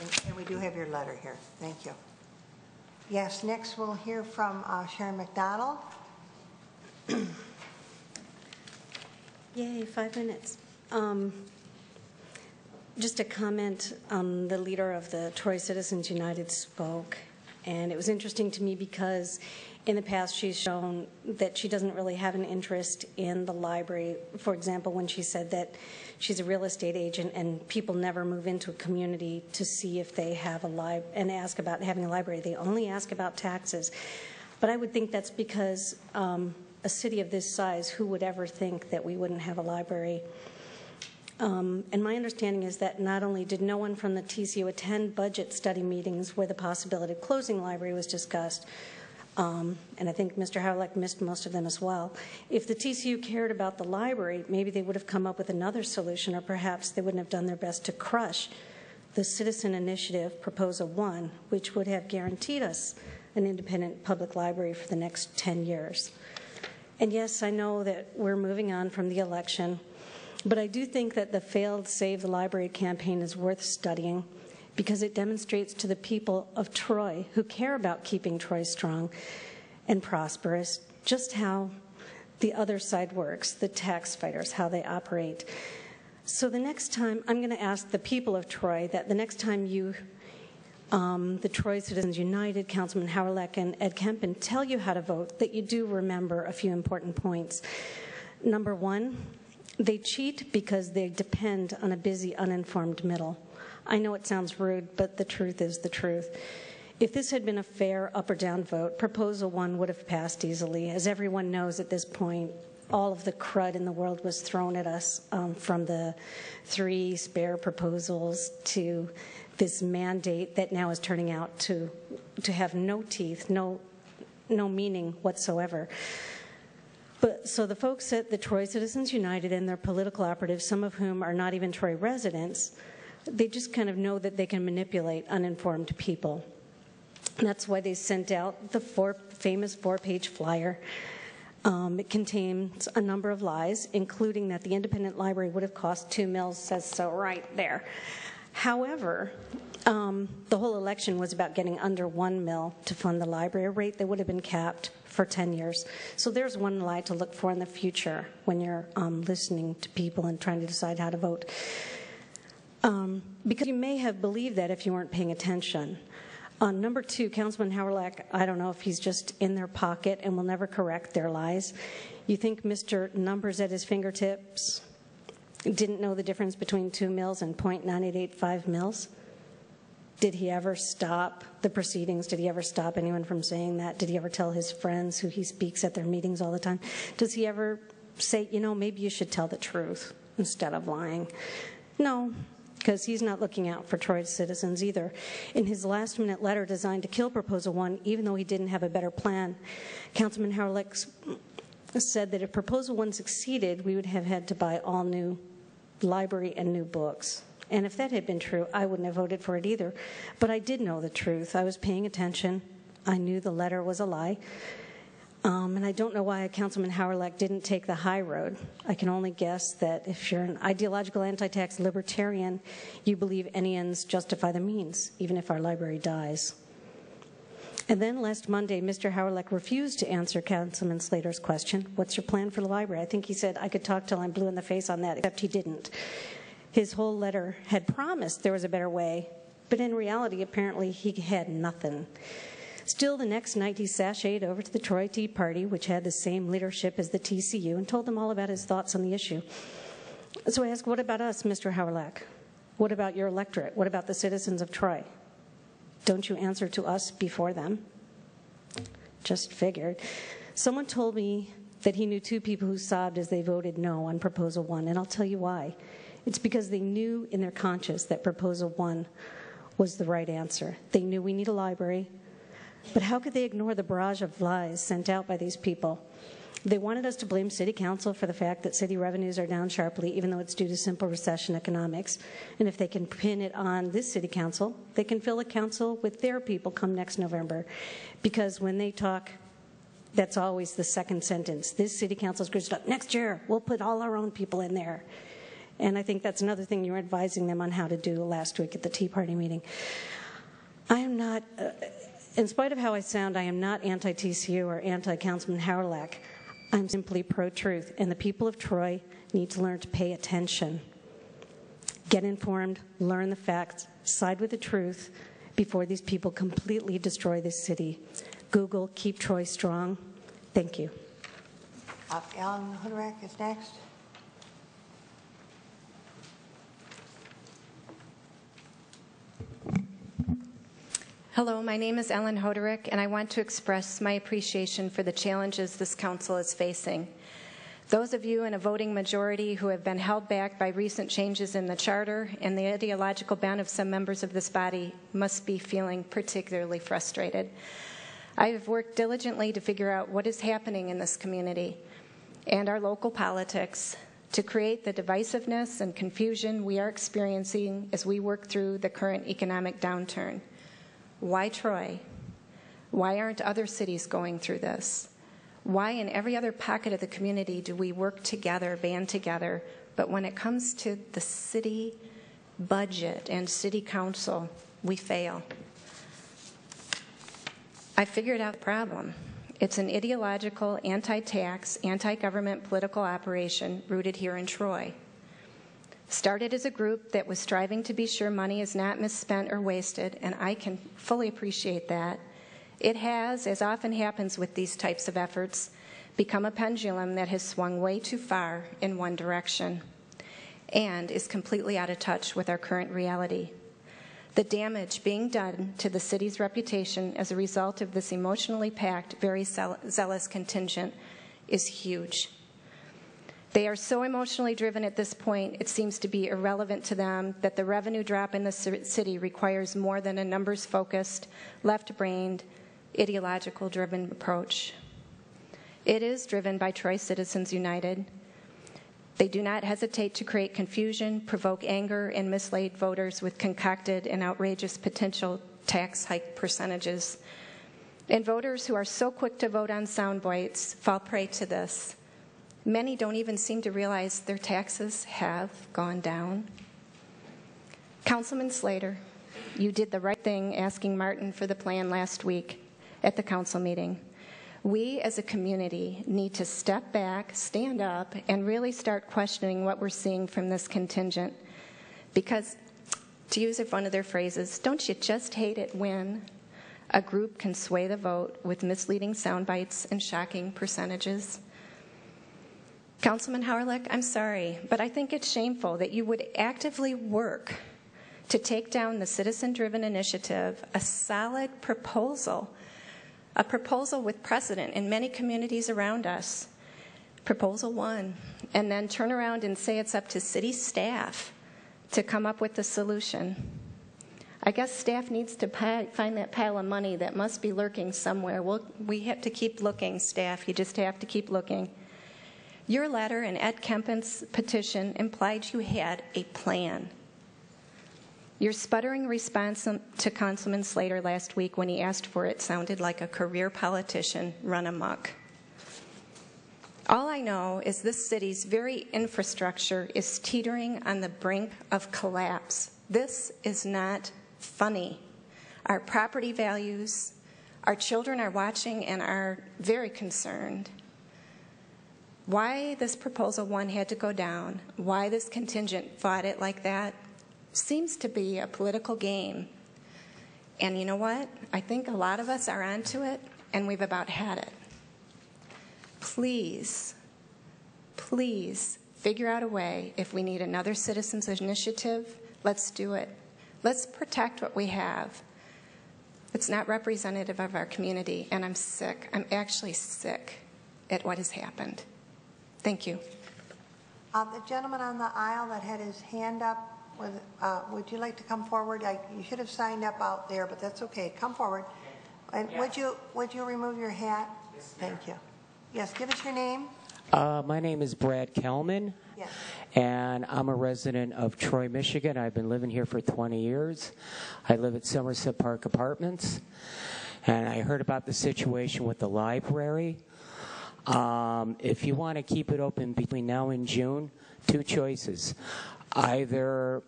And, and we do have your letter here. Thank you. Yes, next we'll hear from uh, Sharon McDonald. Yay, five minutes. Um, just a comment. Um, the leader of the Troy Citizens United spoke, And it was interesting to me because in the past she's shown that she doesn't really have an interest in the library. For example, when she said that she's a real estate agent and people never move into a community to see if they have a lib and ask about having a library. They only ask about taxes. But I would think that's because um, a city of this size, who would ever think that we wouldn't have a library? Um, and my understanding is that not only did no one from the TCU attend budget study meetings where the possibility of closing library was discussed, um, and I think Mr. Howrylak missed most of them as well. If the TCU cared about the library, maybe they would have come up with another solution, or perhaps they wouldn't have done their best to crush the Citizen Initiative Proposal 1, which would have guaranteed us an independent public library for the next 10 years. And yes, I know that we're moving on from the election. But I do think that the failed Save the Library campaign is worth studying because it demonstrates to the people of Troy who care about keeping Troy strong and prosperous just how the other side works, the tax fighters, how they operate. So the next time, I'm going to ask the people of Troy that the next time you, um, the Troy Citizens United, Councilman Howrylak and Ed Kempen tell you how to vote, that you do remember a few important points. Number one, they cheat because they depend on a busy, uninformed middle. I know it sounds rude, but the truth is the truth. If this had been a fair up or down vote, Proposal 1 would have passed easily. As everyone knows at this point, all of the crud in the world was thrown at us um, from the three spare proposals to this mandate that now is turning out to, to have no teeth, no, no meaning whatsoever. But so the folks at the Troy Citizens United and their political operatives, some of whom are not even Troy residents, they just kind of know that they can manipulate uninformed people. And that's why they sent out the four, famous four-page flyer. Um, it contains a number of lies, including that the independent library would have cost two mills, says so right there. However, um, the whole election was about getting under one mill to fund the library, a rate that would have been capped for 10 years. So there's one lie to look for in the future when you're um, listening to people and trying to decide how to vote. Um, because you may have believed that if you weren't paying attention. Uh, number two, Councilman Howrylak, I don't know if he's just in their pocket and will never correct their lies. You think Mr. Numbers at his fingertips didn't know the difference between two mills and .9885 mills? Did he ever stop the proceedings? Did he ever stop anyone from saying that? Did he ever tell his friends who he speaks at their meetings all the time? Does he ever say, you know, maybe you should tell the truth instead of lying? No, because he's not looking out for Troy's citizens either. In his last minute letter designed to kill Proposal 1, even though he didn't have a better plan, Councilman Howrylak said that if Proposal 1 succeeded, we would have had to buy all new library and new books. And if that had been true, I wouldn't have voted for it either. But I did know the truth. I was paying attention. I knew the letter was a lie. Um, and I don't know why Councilman Howrylak didn't take the high road. I can only guess that if you're an ideological anti-tax libertarian, you believe any ends justify the means, even if our library dies. And then last Monday, Mr. Howrylak refused to answer Councilman Slater's question, what's your plan for the library? I think he said, I could talk till I'm blue in the face on that, except he didn't. His whole letter had promised there was a better way, but in reality, apparently, he had nothing. Still, the next night, he sashayed over to the Troy Tea Party, which had the same leadership as the TCU, and told them all about his thoughts on the issue. So I asked, What about us, Mr. Howrylak? What about your electorate? What about the citizens of Troy? Don't you answer to us before them? Just figured. Someone told me that he knew two people who sobbed as they voted no on Proposal 1, and I'll tell you why. It's because they knew in their conscience that Proposal 1 was the right answer. They knew we need a library, but how could they ignore the barrage of lies sent out by these people? They wanted us to blame City Council for the fact that city revenues are down sharply, even though it's due to simple recession economics. And if they can pin it on this City Council, they can fill a council with their people come next November. Because when they talk, that's always the second sentence. This City Council is good up. Next year, we'll put all our own people in there. And I think that's another thing you were advising them on how to do last week at the Tea Party meeting. I am not, uh, in spite of how I sound, I am not anti TCU or anti Councilman Howrylak. I'm simply pro truth, and the people of Troy need to learn to pay attention. Get informed, learn the facts, side with the truth, before these people completely destroy this city. Google, keep Troy strong. Thank you. Uh, Alan Hudak is next. Hello, my name is Ellen Hoderick, and I want to express my appreciation for the challenges this council is facing. Those of you in a voting majority who have been held back by recent changes in the charter and the ideological bent of some members of this body must be feeling particularly frustrated. I have worked diligently to figure out what is happening in this community and our local politics to create the divisiveness and confusion we are experiencing as we work through the current economic downturn. Why Troy? Why aren't other cities going through this? Why, in every other pocket of the community, do we work together, band together, but when it comes to the city budget and city council, we fail? I figured out the problem. It's an ideological, anti tax, anti government political operation rooted here in Troy. Started as a group that was striving to be sure money is not misspent or wasted, and I can fully appreciate that. It has, as often happens with these types of efforts, become a pendulum that has swung way too far in one direction and is completely out of touch with our current reality. The damage being done to the city's reputation as a result of this emotionally packed, very zealous contingent is huge. They are so emotionally driven at this point, it seems to be irrelevant to them that the revenue drop in the city requires more than a numbers focused, left brained, ideological driven approach. It is driven by Troy Citizens United. They do not hesitate to create confusion, provoke anger, and mislead voters with concocted and outrageous potential tax hike percentages. And voters who are so quick to vote on sound bites fall prey to this. Many don't even seem to realize their taxes have gone down. Councilman Slater, you did the right thing asking Martin for the plan last week at the council meeting. We as a community need to step back, stand up, and really start questioning what we're seeing from this contingent. Because, to use one of their phrases, don't you just hate it when a group can sway the vote with misleading sound bites and shocking percentages? Councilman Howrylak, I'm sorry, but I think it's shameful that you would actively work to take down the citizen driven initiative, a solid proposal, a proposal with precedent in many communities around us. Proposal one, and then turn around and say it's up to city staff to come up with the solution. I guess staff needs to find that pile of money that must be lurking somewhere. We'll, we have to keep looking, staff. You just have to keep looking. Your letter and Ed Kempen's petition implied you had a plan. Your sputtering response to Councilman Slater last week when he asked for it sounded like a career politician run amok. All I know is this city's very infrastructure is teetering on the brink of collapse. This is not funny. Our property values, our children are watching and are very concerned why this proposal one had to go down, why this contingent fought it like that, seems to be a political game. And you know what? I think a lot of us are onto it, and we've about had it. Please, please figure out a way. If we need another citizens' initiative, let's do it. Let's protect what we have. It's not representative of our community, and I'm sick. I'm actually sick at what has happened. Thank you. Uh, the gentleman on the aisle that had his hand up, with, uh, would you like to come forward? I, you should have signed up out there, but that's okay. Come forward. And yeah. would you would you remove your hat? Yes, Thank you. Yes, give us your name. Uh, my name is Brad Kelman. Yes. And I'm a resident of Troy, Michigan. I've been living here for 20 years. I live at Somerset Park Apartments. And I heard about the situation with the library. Um, if you want to keep it open between now and June, two choices. Either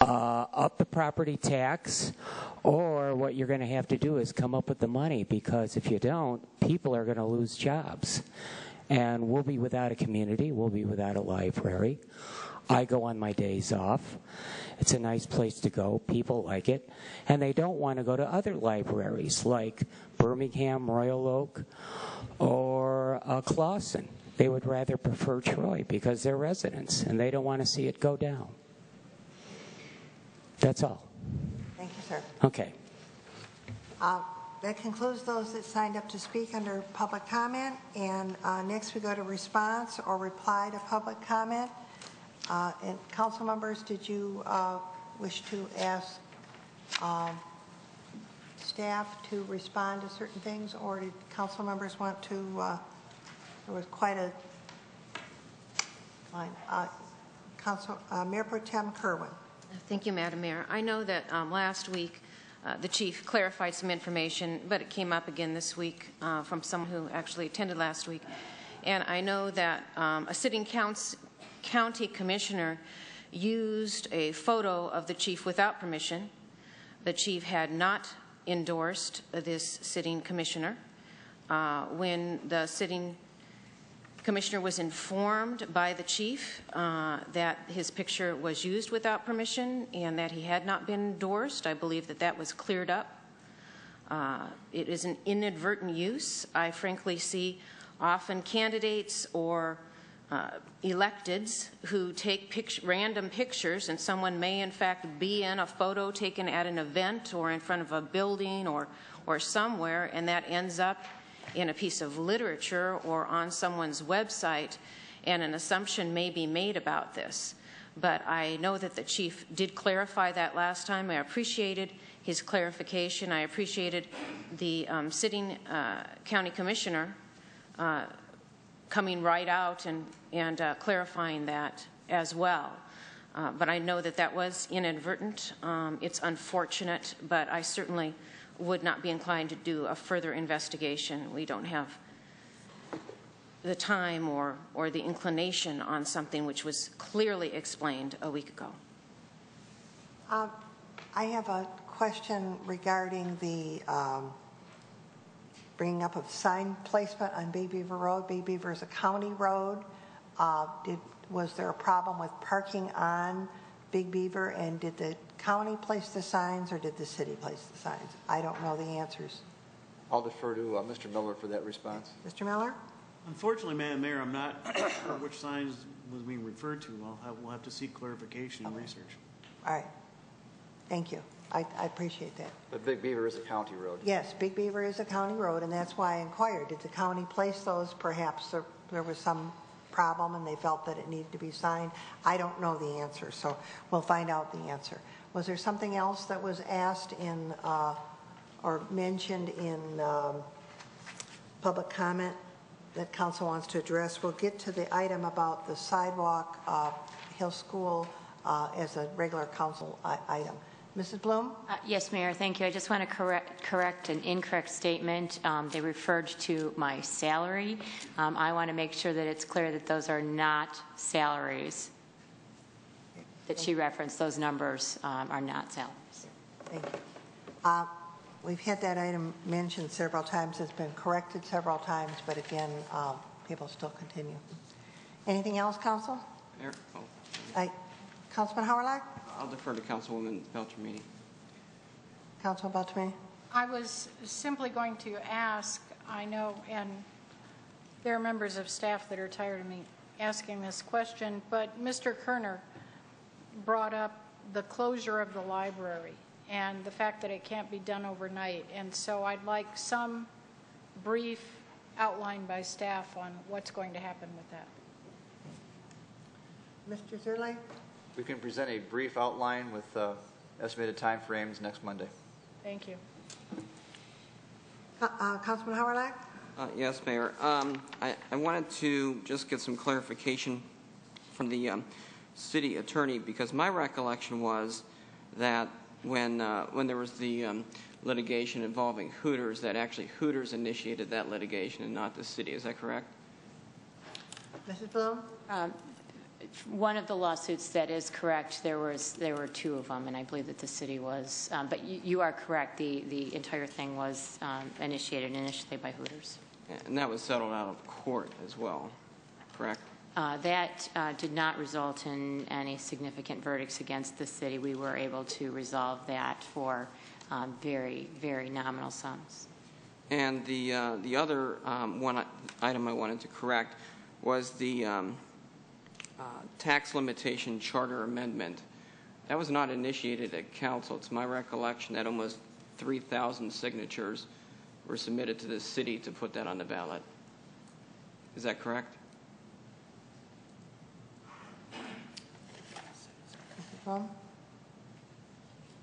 uh, up the property tax, or what you're going to have to do is come up with the money because if you don't, people are going to lose jobs. And we'll be without a community, we'll be without a library. I go on my days off. It's a nice place to go. People like it. And they don't want to go to other libraries like Birmingham, Royal Oak, or uh, Clawson. They would rather prefer Troy because they're residents and they don't want to see it go down. That's all. Thank you, sir. Okay. Uh, That concludes those that signed up to speak under public comment. And uh, next we go to response or reply to public comment. Uh, And council members, did you uh, wish to ask um, staff to respond to certain things? Or did council members want to, uh, there was quite a line. Uh, Council, uh, Mayor Pro Tem Kerwin. Thank you, Madam Mayor. I know that um, last week uh, the chief clarified some information, but it came up again this week uh, from someone who actually attended last week. And I know that um, a sitting county commissioner used a photo of the chief without permission. The chief had not endorsed this sitting commissioner. Uh, when the sitting Commissioner was informed by the chief uh, that his picture was used without permission and that he had not been endorsed. I believe that that was cleared up. Uh, it is an inadvertent use. I frankly see often candidates or uh, electeds who take random pictures, and someone may in fact be in a photo taken at an event or in front of a building or, or somewhere, and that ends up in a piece of literature or on someone's website, and an assumption may be made about this. But I know that the chief did clarify that last time. I appreciated his clarification. I appreciated the um, sitting uh, county commissioner uh, coming right out and, and uh, clarifying that as well. Uh, but I know that that was inadvertent. Um, it's unfortunate, but I certainly would not be inclined to do a further investigation. We don't have the time or, or the inclination on something which was clearly explained a week ago. Um, I have a question regarding the um, bringing up of sign placement on Big Beaver Road. Big Beaver is a county road. Uh, did, was there a problem with parking on Big Beaver, and did the county place the signs or did the city place the signs? I don't know the answers. I'll defer to uh, Mr. Miller for that response. Mr. Miller? Unfortunately, Madam Mayor, I'm not sure which signs was being referred to. I'll have, we'll have to seek clarification and research. All right. Thank you. I, I appreciate that. But Big Beaver is a county road. Yes, Big Beaver is a county road, and that's why I inquired. Did the county place those? Perhaps there, there was some problem and they felt that it needed to be signed. I don't know the answer, so we'll find out the answer. Was there something else that was asked in uh, or mentioned in um, public comment that council wants to address? We'll get to the item about the sidewalk, uh, Hill School, uh, as a regular council I- item. Mrs. Bluhm? Uh, Yes, Mayor, thank you. I just want to correct, correct an incorrect statement. Um, They referred to my salary. Um, I want to make sure that it's clear that those are not salaries that she referenced. Those numbers um, are not salaries. Thank you. Uh, We've had that item mentioned several times. It's been corrected several times, but again, uh, people still continue. Anything else, council? Mayor, oh, I- Councilman Howard I'll defer to Councilwoman Beltramini. Councilman Beltrame? I was simply going to ask, I know, and there are members of staff that are tired of me asking this question, but Mr. Kerner brought up the closure of the library and the fact that it can't be done overnight. And so I'd like some brief outline by staff on what's going to happen with that. Mr. Zerle? We can present a brief outline with uh, estimated timeframes next Monday. Thank you. Uh, uh, Councilman Howard Uh, Yes, Mayor. Um, I I wanted to just get some clarification from the um, city attorney, because my recollection was that when uh, when there was the um, litigation involving Hooters, that actually Hooters initiated that litigation and not the city. Is that correct? Mrs. Bluhm? Um, One of the lawsuits that is correct, there was, there were two of them, and I believe that the city was, um, but you you are correct, the, the entire thing was um, initiated initially by Hooters. And that was settled out of court as well, correct? Uh, That uh, did not result in any significant verdicts against the city. We were able to resolve that for um, very, very nominal sums. And the, uh, the other um, one item I wanted to correct was the um, tax limitation charter amendment. That was not initiated at council. It's my recollection that almost 3,000 signatures were submitted to the city to put that on the ballot. Is that correct?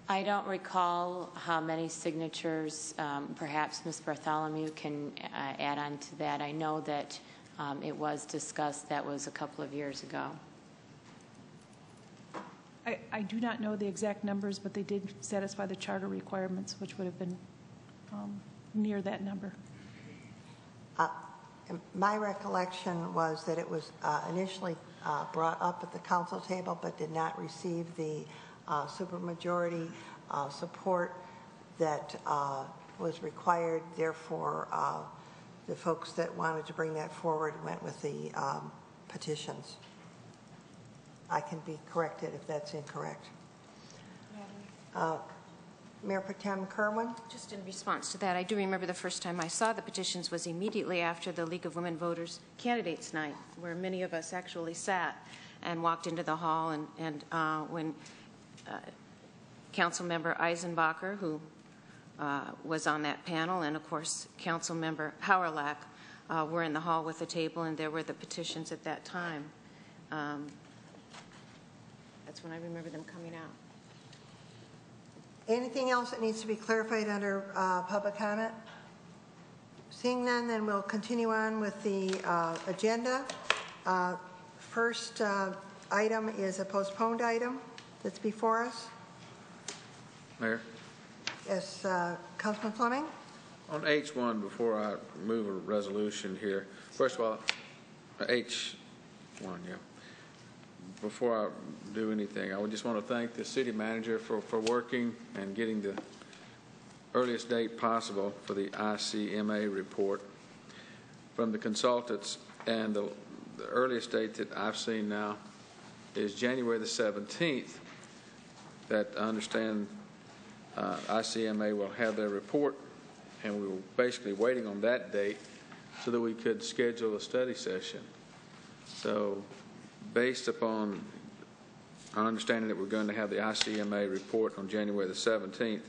I don't recall how many signatures, um, perhaps Ms. Bartholomew can uh, add on to that. I know that um, it was discussed, that was a couple of years ago. I, I do not know the exact numbers, but they did satisfy the charter requirements, which would have been um, near that number. Uh, My recollection was that it was uh, initially uh, brought up at the council table, but did not receive the uh, supermajority uh, support that uh, was required. Therefore, uh, the folks that wanted to bring that forward went with the um, petitions. I can be corrected if that's incorrect. Uh, Mayor Pro Tem Kerwin? Just in response to that, I do remember the first time I saw the petitions was immediately after the League of Women Voters Candidates Night, where many of us actually sat and walked into the hall, and, and uh, when uh, Councilmember Eisenbacher, who was on that panel, and of course Councilmember Howrylak uh, were in the hall with the table, and there were the petitions at that time. Um, That's when I remember them coming out. Anything else that needs to be clarified under uh, public comment? Seeing none, then we'll continue on with the uh, agenda. Uh, First uh, item is a postponed item that's before us. Mayor, Yes, uh, Councilman Fleming? on H1, before I move a resolution here, first of all, uh, H1, yeah. Before I do anything, I would just want to thank the city manager for, for working and getting the earliest date possible for the ICMA report from the consultants. And the, the earliest date that I've seen now is January the 17th, that I understand uh, ICMA will have their report, and we were basically waiting on that date so that we could schedule a study session. So, based upon our understanding that we're going to have the ICMA report on January the 17th,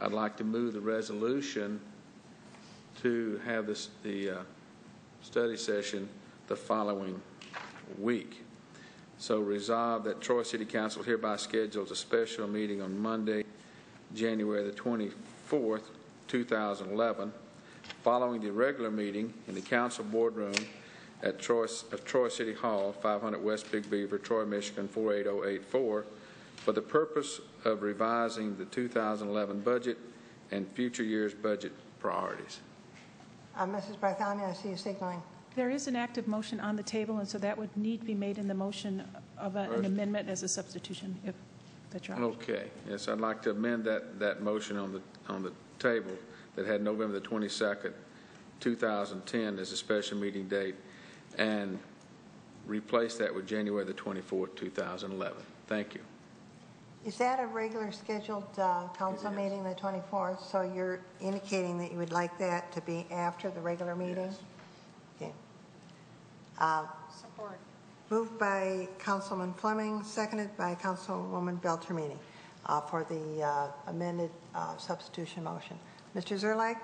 I'd like to move the resolution to have this, the uh, study session the following week. So resolve that Troy City Council hereby schedules a special meeting on Monday, January the 24th, 2011, following the regular meeting in the council boardroom at Troy, of Troy City Hall, 500 West Big Beaver, Troy, Michigan, 48084, for the purpose of revising the 2011 budget and future year's budget priorities. Uh, Mrs. Bartholomew, I see you signaling. There is an active motion on the table, and so that would need to be made in the motion of a- an amendment as a substitution, if that's your. Okay, yes, I'd like to amend that, that motion on the, on the table that had November the 22nd, 2010 as a special meeting date, and replace that with January the 24th, 2011. Thank you. Is that a regular scheduled uh, council meeting, the 24th? So you're indicating that you would like that to be after the regular meeting? Okay. Uh, Support. Moved by Councilman Fleming, seconded by Councilwoman Beltramini uh, for the uh, amended uh, substitution motion. Mr. Szerlag?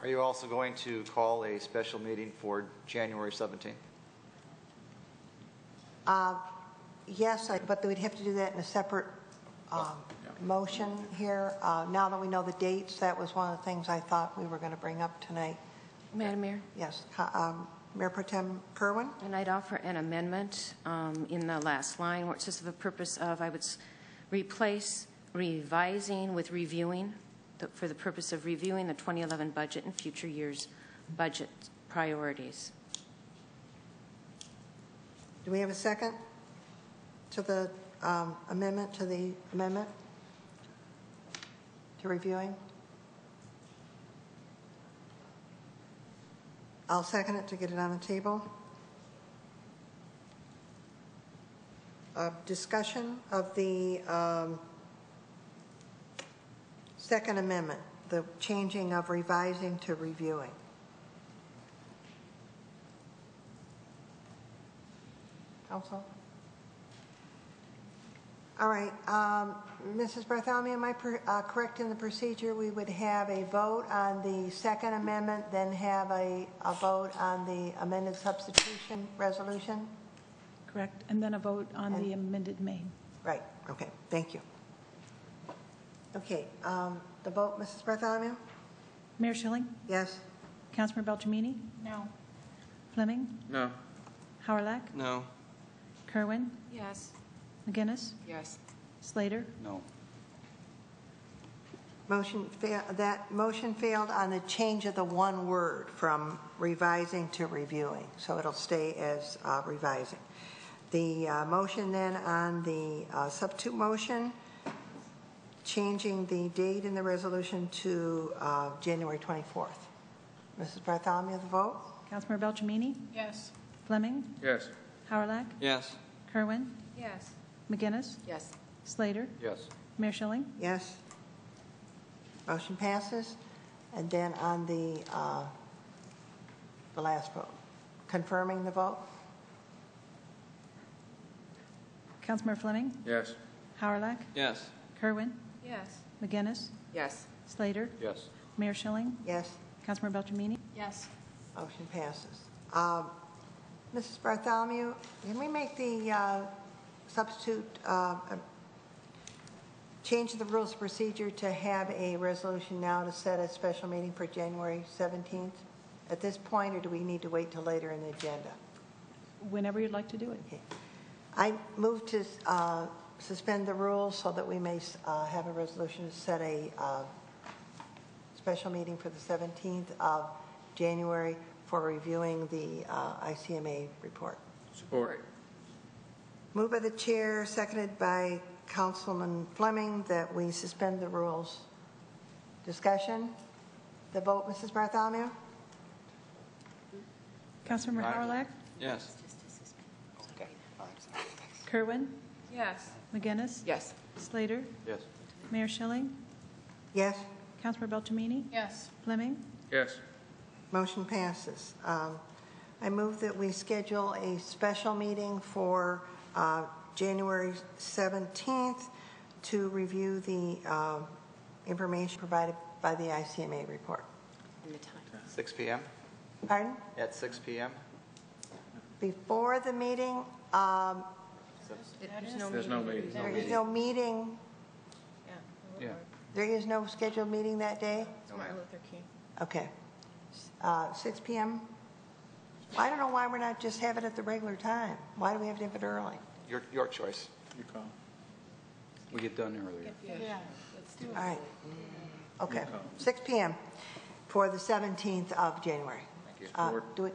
Are you also going to call a special meeting for January 17th? Uh, Yes, I- but we'd have to do that in a separate um, motion here. Uh, Now that we know the dates, that was one of the things I thought we were going to bring up tonight. Madam Mayor? Yes, um, Mayor Pro Tem Kerwin? And I'd offer an amendment um, in the last line where it says for the purpose of, I would replace revising with reviewing, the- for the purpose of reviewing the 2011 budget and future years' budget priorities. Do we have a second to the um, amendment, to the amendment? To reviewing? I'll second it to get it on the table. Uh, Discussion of the um, Second Amendment, the changing of revising to reviewing. Council. All right, um, Mrs. Bartholomew, am I per- uh, correct in the procedure? We would have a vote on the Second Amendment, then have a, a vote on the amended substitution resolution? Correct. And then a vote on the amended main. Right, okay, thank you. Okay, um, the vote, Mrs. Bartholomew? Mayor Schilling? Yes. Councilmember Beltramini? No. Fleming? No. Howrylak? No. Kerwin? Yes. McGinnis? Yes. Slater? No. Motion, fa- that motion failed on the change of the one word from revising to reviewing, so it'll stay as uh, revising. The uh, motion then on the uh, substitute motion, changing the date in the resolution to uh, January 24th. Mrs. Bartholomew, the vote? Councilmember Beltramini? Yes. Fleming? Yes. Howrylak? Yes. Kerwin? Yes. McGinnis? Yes. Slater? Yes. Mayor Schilling? Yes. Motion passes. And then on the, uh, the last vote, confirming the vote? Councilmember Fleming? Yes. Howrylak? Yes. Kerwin? Yes. McGinnis? Yes. Slater? Yes. Mayor Schilling? Yes. Councilmember Beltramini? Yes. Motion passes. Um, Mrs. Bartholomew, can we make the uh, substitute, uh, uh, change the rules of procedure to have a resolution now to set a special meeting for January 17th at this point, or do we need to wait till later in the agenda? Whenever you'd like to do it. I move to uh, suspend the rules so that we may uh, have a resolution to set a uh, special meeting for the 17th of January for reviewing the uh, ICMA report. Support. Moved by the chair, seconded by Councilman Fleming, that we suspend the rules. Discussion? The vote, Mrs. Bartholomew? Councilmember Howrylak? Yes. Okay. Kerwin? Yes. McGinnis? Yes. Slater? Yes. Mayor Schilling? Yes. Councilmember Beltramini? Yes. Fleming? Yes. Motion passes. Um, I move that we schedule a special meeting for January 17th to review the uh, information provided by the ICMA report. 6 p.m. Pardon? At 6 p.m. Before the meeting, um, There's no There's no meeting. there is no meeting, Yeah. there is no scheduled meeting that day? Martin Luther King. Okay. Uh, 6 PM? Well, I don't know why we're not just having it at the regular time. Why do we have to have it early? Your, your choice. You call. We get done earlier. Yeah. Let's do it. All right. Okay, 6 PM for the 17th of January. Uh, Support. Do it,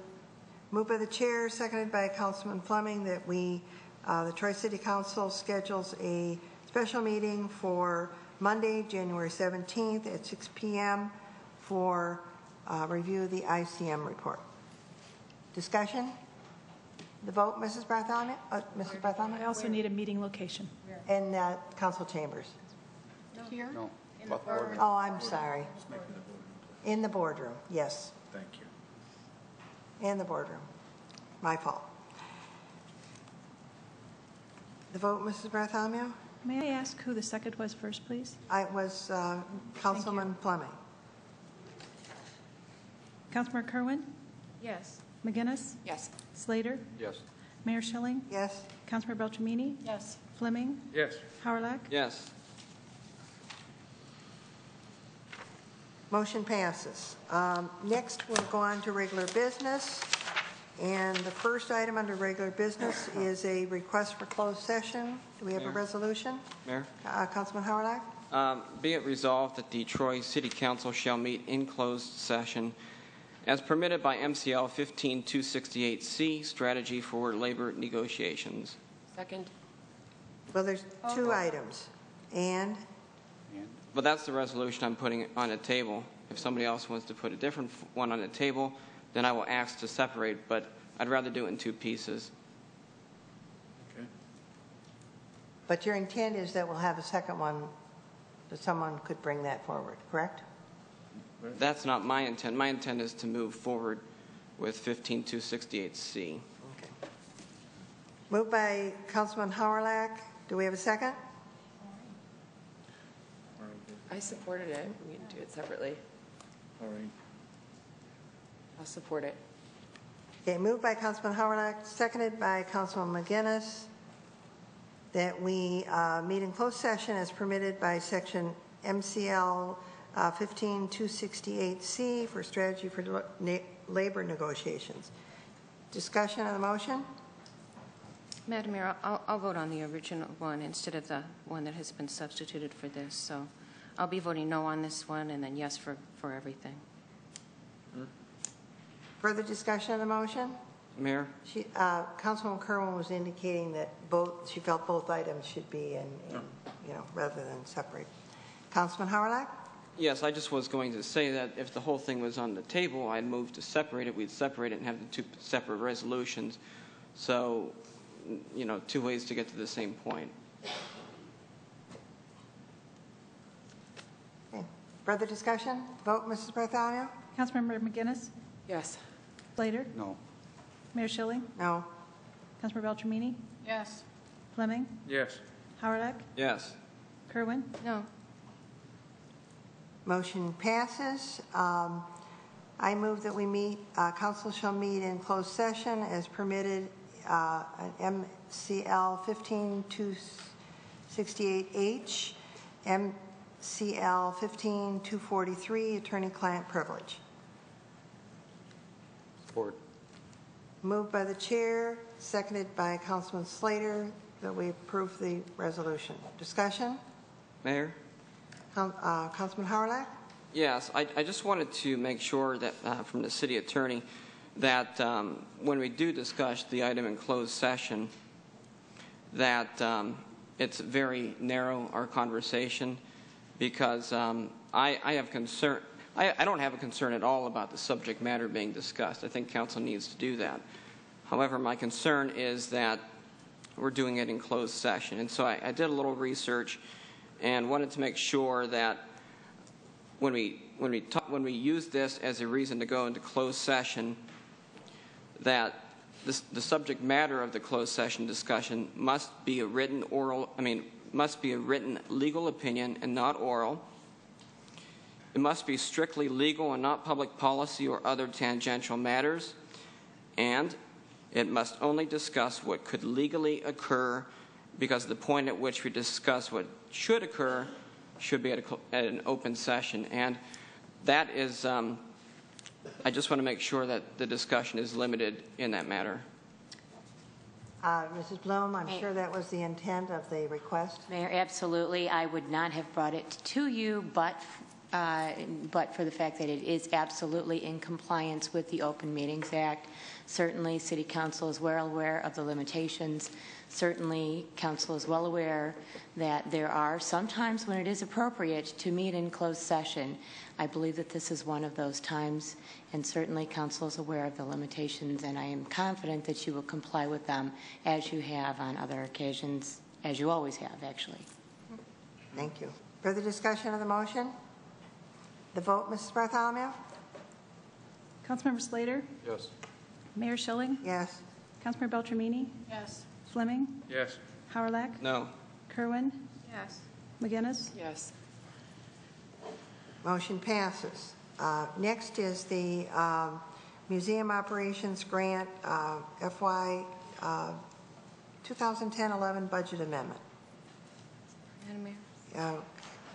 moved by the chair, seconded by Councilman Fleming, that we, uh, the Troy City Council schedules a special meeting for Monday, January 17th at 6 PM for uh, review of the ICM report. Discussion? The vote, Mrs. Bartholomew? Uh, Mrs. Bartholomew? I also need a meeting location. In uh, council chambers. Here? No. In the board. Oh, I'm sorry. In the boardroom, yes, Thank you. in the boardroom. My fault. The vote, Mrs. Bartholomew? May I ask who the second was first, please? I was uh, Councilman Fleming. Councilmember Kerwin? Yes. McGinnis? Yes. Slater? Yes. Mayor Schilling? Yes. Councilmember Beltramini? Yes. Fleming? Yes. Howrylak? Yes. Motion passes. Um, Next, we'll go on to regular business. And the first item under regular business is a request for closed session. Do we have a Mayor. resolution? Mayor? Uh, Councilman Howard? Um, Be it resolved that the Troy City Council shall meet in closed session as permitted by MCL 15268C, Strategy for Labor Negotiations. Second. Well, there's oh, two oh. items. And, But that's the resolution I'm putting on the table. If somebody else wants to put a different one on the table, then I will ask to separate, but I'd rather do it in two pieces. Okay. But your intent is that we'll have a second one, that someone could bring that forward, correct? That's not my intent. My intent is to move forward with 15268C. Okay. Moved by Councilman Howrylak. Do we have a second? I supported it. We can do it separately. All right. I'll support it. Okay, moved by Councilman Howrylak, seconded by Councilman McGinnis, that we uh, meet in closed session as permitted by Section MCL 15268C for strategy for labor negotiations. Discussion on the motion? Madam Mayor, I'll, I'll vote on the original one instead of the one that has been substituted for this. So I'll be voting no on this one and then yes for, for everything. Further discussion on the motion? Mayor? She, uh, Councilwoman Kerwin was indicating that both, she felt both items should be in, in, you know, rather than separate. Councilman Howrylak? Yes, I just was going to say that if the whole thing was on the table, I'd move to separate it. We'd separate it and have the two separate resolutions. So, you know, two ways to get to the same point. Further discussion? Vote, Mrs. Bartholomew? Councilmember McGinnis? Yes. Slater? No. Mayor Schilling? No. Councilmember Beltramini? Yes. Fleming? Yes. Howrylak? Yes. Kerwin? No. Motion passes. Um, I move that we meet, uh, council shall meet in closed session as permitted, uh, at MCL 15268H, MCL 15243, attorney-client privilege. Support. Moved by the chair, seconded by Councilman Slater, that we approve the resolution. Discussion? Mayor? Uh, Councilman Howrylak? Yes, I, I just wanted to make sure that, uh, from the city attorney, that um, when we do discuss the item in closed session, that um, it's very narrow, our conversation, because um, I, I have concern, I, I don't have a concern at all about the subject matter being discussed. I think council needs to do that. However, my concern is that we're doing it in closed session. And so I, I did a little research and wanted to make sure that when we when we talk, when we use this as a reason to go into closed session, that this, the subject matter of the closed session discussion must be a written oral. I mean, must be a written legal opinion and not oral. It must be strictly legal and not public policy or other tangential matters, and it must only discuss what could legally occur because the point at which we discuss what should occur should be at, a, at an open session. And that is, um, I just want to make sure that the discussion is limited in that matter. Uh, Mrs. Bluhm, I'm sure that was the intent of the request. Mayor, absolutely. I would not have brought it to you, but, uh, but for the fact that it is absolutely in compliance with the Open Meetings Act. Certainly, City Council is well aware of the limitations. Certainly, Council is well aware that there are sometimes when it is appropriate to meet in closed session. I believe that this is one of those times, and certainly Council is aware of the limitations, and I am confident that you will comply with them as you have on other occasions, as you always have, actually. Thank you. Further discussion of the motion? The vote, Mrs. Bartholomew? Councilmember Slater? Yes. Mayor Schilling? Yes. Councilmember Beltramini? Yes. Fleming? Yes. Howrylak? No. Kerwin? Yes. McGinnis? Yes. Motion passes. Uh, Next is the um, Museum Operations Grant uh, FY uh, 2010-11 Budget Amendment. Madam Mayor. Uh,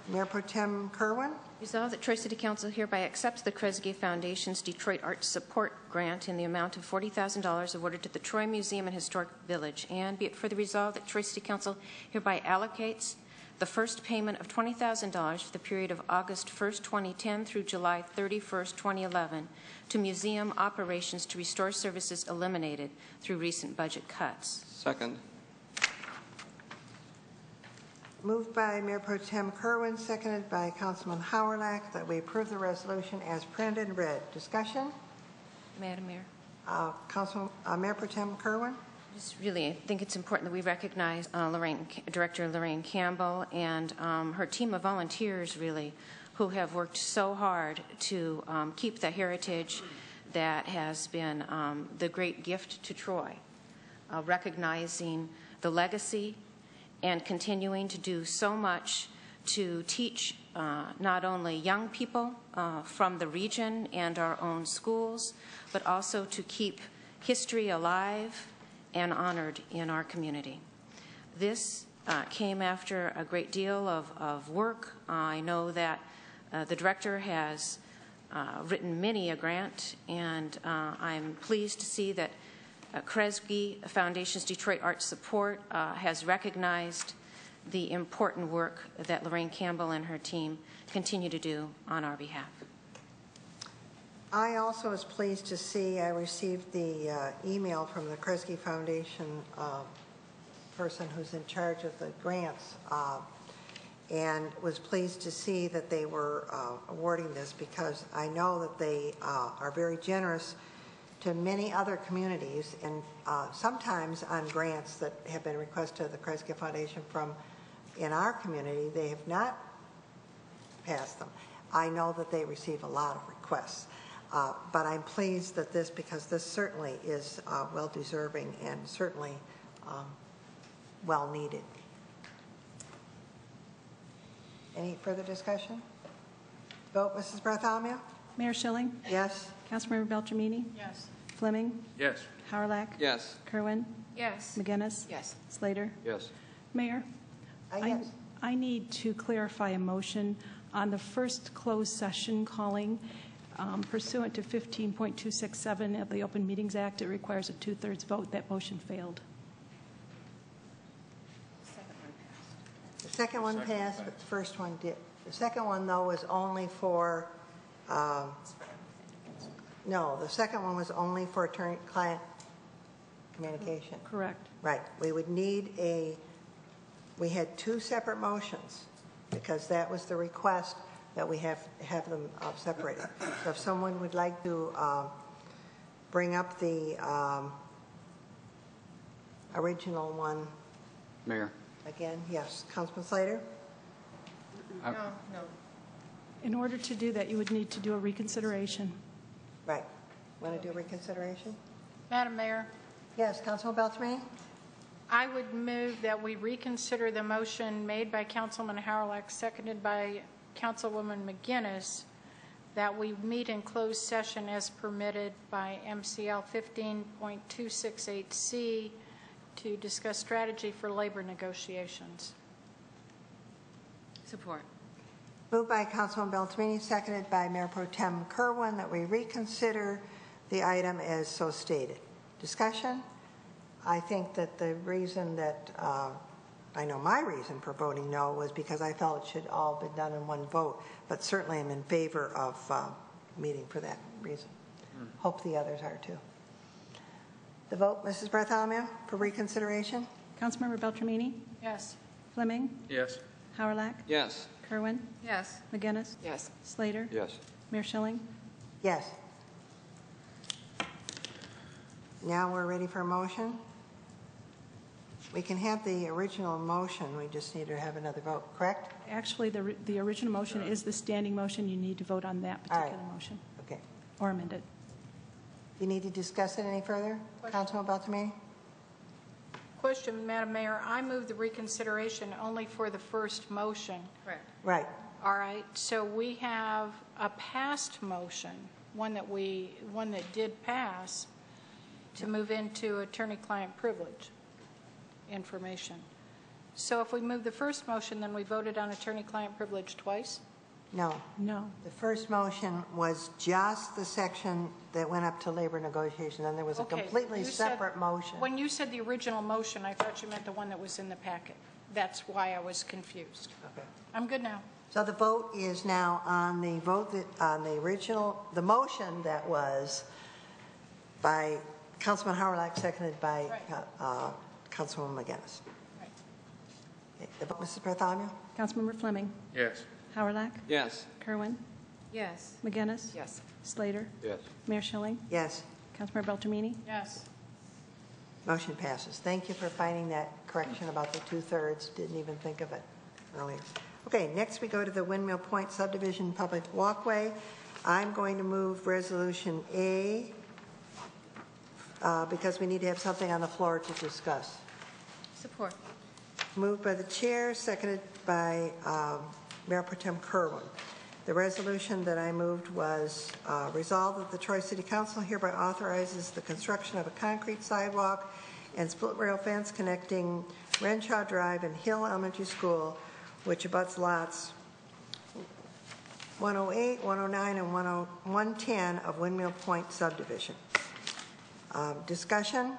Mayor Pro Tem Kerwin? Resolved that Troy City Council hereby accepts the Kresge Foundation's Detroit Arts Support Grant in the amount of $40,000 awarded to the Troy Museum and Historic Village. And be it further resolved that Troy City Council hereby allocates the first payment of $20,000 for the period of August 1, 2010 through July 31, 2011 to museum operations to restore services eliminated through recent budget cuts. Second. Moved by Mayor Pro Tem Kerwin, seconded by Councilman Howrylak, that we approve the resolution as printed and read. Discussion? Madam Mayor. Uh, Council, uh, Mayor Pro Tem Kerwin? just really think it's important that we recognize uh, Lorraine, Director Lorraine Campbell and um, her team of volunteers, really, who have worked so hard to um, keep the heritage that has been um, the great gift to Troy, uh, recognizing the legacy and continuing to do so much to teach uh, not only young people uh, from the region and our own schools, but also to keep history alive and honored in our community. This uh, came after a great deal of, of work. I know that uh, the director has uh, written many a grant, and uh, I'm pleased to see that Kresge Foundation's Detroit Arts Support uh, has recognized the important work that Lorraine Campbell and her team continue to do on our behalf. I also was pleased to see, I received the uh, email from the Kresge Foundation uh, person who's in charge of the grants, uh, and was pleased to see that they were uh, awarding this because I know that they uh, are very generous to many other communities, and uh, sometimes on grants that have been requested to the Kresge Foundation from in our community, they have not passed them. I know that they receive a lot of requests. Uh, But I'm pleased that this, because this certainly is uh, well-deserving and certainly um, well-needed. Any further discussion? Vote, Mrs. Bartholomew? Mayor Schilling? Yes? Councilmember Beltramini? Yes. Fleming? Yes. Howrylak? Yes. Kerwin? Yes. McGinnis? Yes. Slater? Yes. Mayor? Uh, I- yes. I need to clarify a motion on the first closed session calling um, pursuant to 15.267 of the Open Meetings Act. It requires a two-thirds vote. That motion failed. The second one passed, but the first one did. The second one, though, was only for, um, no, the second one was only for attorney-client communication. Correct. Right. We would need a, we had two separate motions because that was the request that we have, have them uh, separated. So if someone would like to um, bring up the um, original one Mayor. again, yes. Councilman Slater? No, no. In order to do that, you would need to do a reconsideration. Right. Want to do a reconsideration? Madam Mayor, Yes, Councilman Beltrame? I would move that we reconsider the motion made by Councilman Howrylak, seconded by Councilwoman McGinnis, that we meet in closed session as permitted by MCL 15.268C to discuss strategy for labor negotiations. Support. Moved by Councilman Beltrame, seconded by Mayor Pro Tem Kerwin, that we reconsider the item as so stated. Discussion? I think that the reason that, uh, I know my reason for voting no was because I felt it should all be done in one vote, but certainly I'm in favor of uh, meeting for that reason. Hope the others are too. The vote, Mrs. Bartholomew, for reconsideration? Councilmember Beltramini? Yes. Fleming? Yes. Howrylak? Yes. Kerwin? Yes. McGinnis? Yes. Slater? Yes. Mayor Schilling? Yes. Now we're ready for a motion. We can have the original motion, we just need to have another vote, correct? Actually, the, the original motion is the standing motion. You need to vote on that All right. particular motion Okay. or amend it. You need to discuss it any further? Councilman Beltrame? Question, Madam Mayor, I move the reconsideration only for the first motion. Correct. Right. All right, so we have a past motion, one that we, one that did pass, to move into attorney-client privilege information. So if we move the first motion, then we voted on attorney-client privilege twice? No. No. The first motion was just the section that went up to labor negotiation, and there was a Okay, completely you said- separate motion. When you said the original motion, I thought you meant the one that was in the packet. That's why I was confused. Okay. I'm good now. So the vote is now on the vote that, on the original, the motion that was by Councilman Howrylak, seconded by uh, Councilwoman McGinnis. Right. Okay, The vote, Mrs. Bartholomew? Councilmember Fleming? Yes. Howrylak? Yes. Kerwin? Yes. McGinnis? Yes. Slater? Yes. Mayor Schilling? Yes. Councilmember Beltramini? Yes. Motion passes. Thank you for finding that correction about the two-thirds. Didn't even think of it earlier. Okay, next we go to the Windmill Point subdivision public walkway. I'm going to move Resolution A uh, because we need to have something on the floor to discuss. Support. Moved by the chair, seconded by um, Mayor Pro Tem Kerwin. The resolution that I moved was uh, resolved that the Troy City Council hereby authorizes the construction of a concrete sidewalk and split rail fence connecting Renshaw Drive and Hill Elementary School, which abuts lots 108, 109, and 110 of Windmill Point subdivision. Um, Discussion?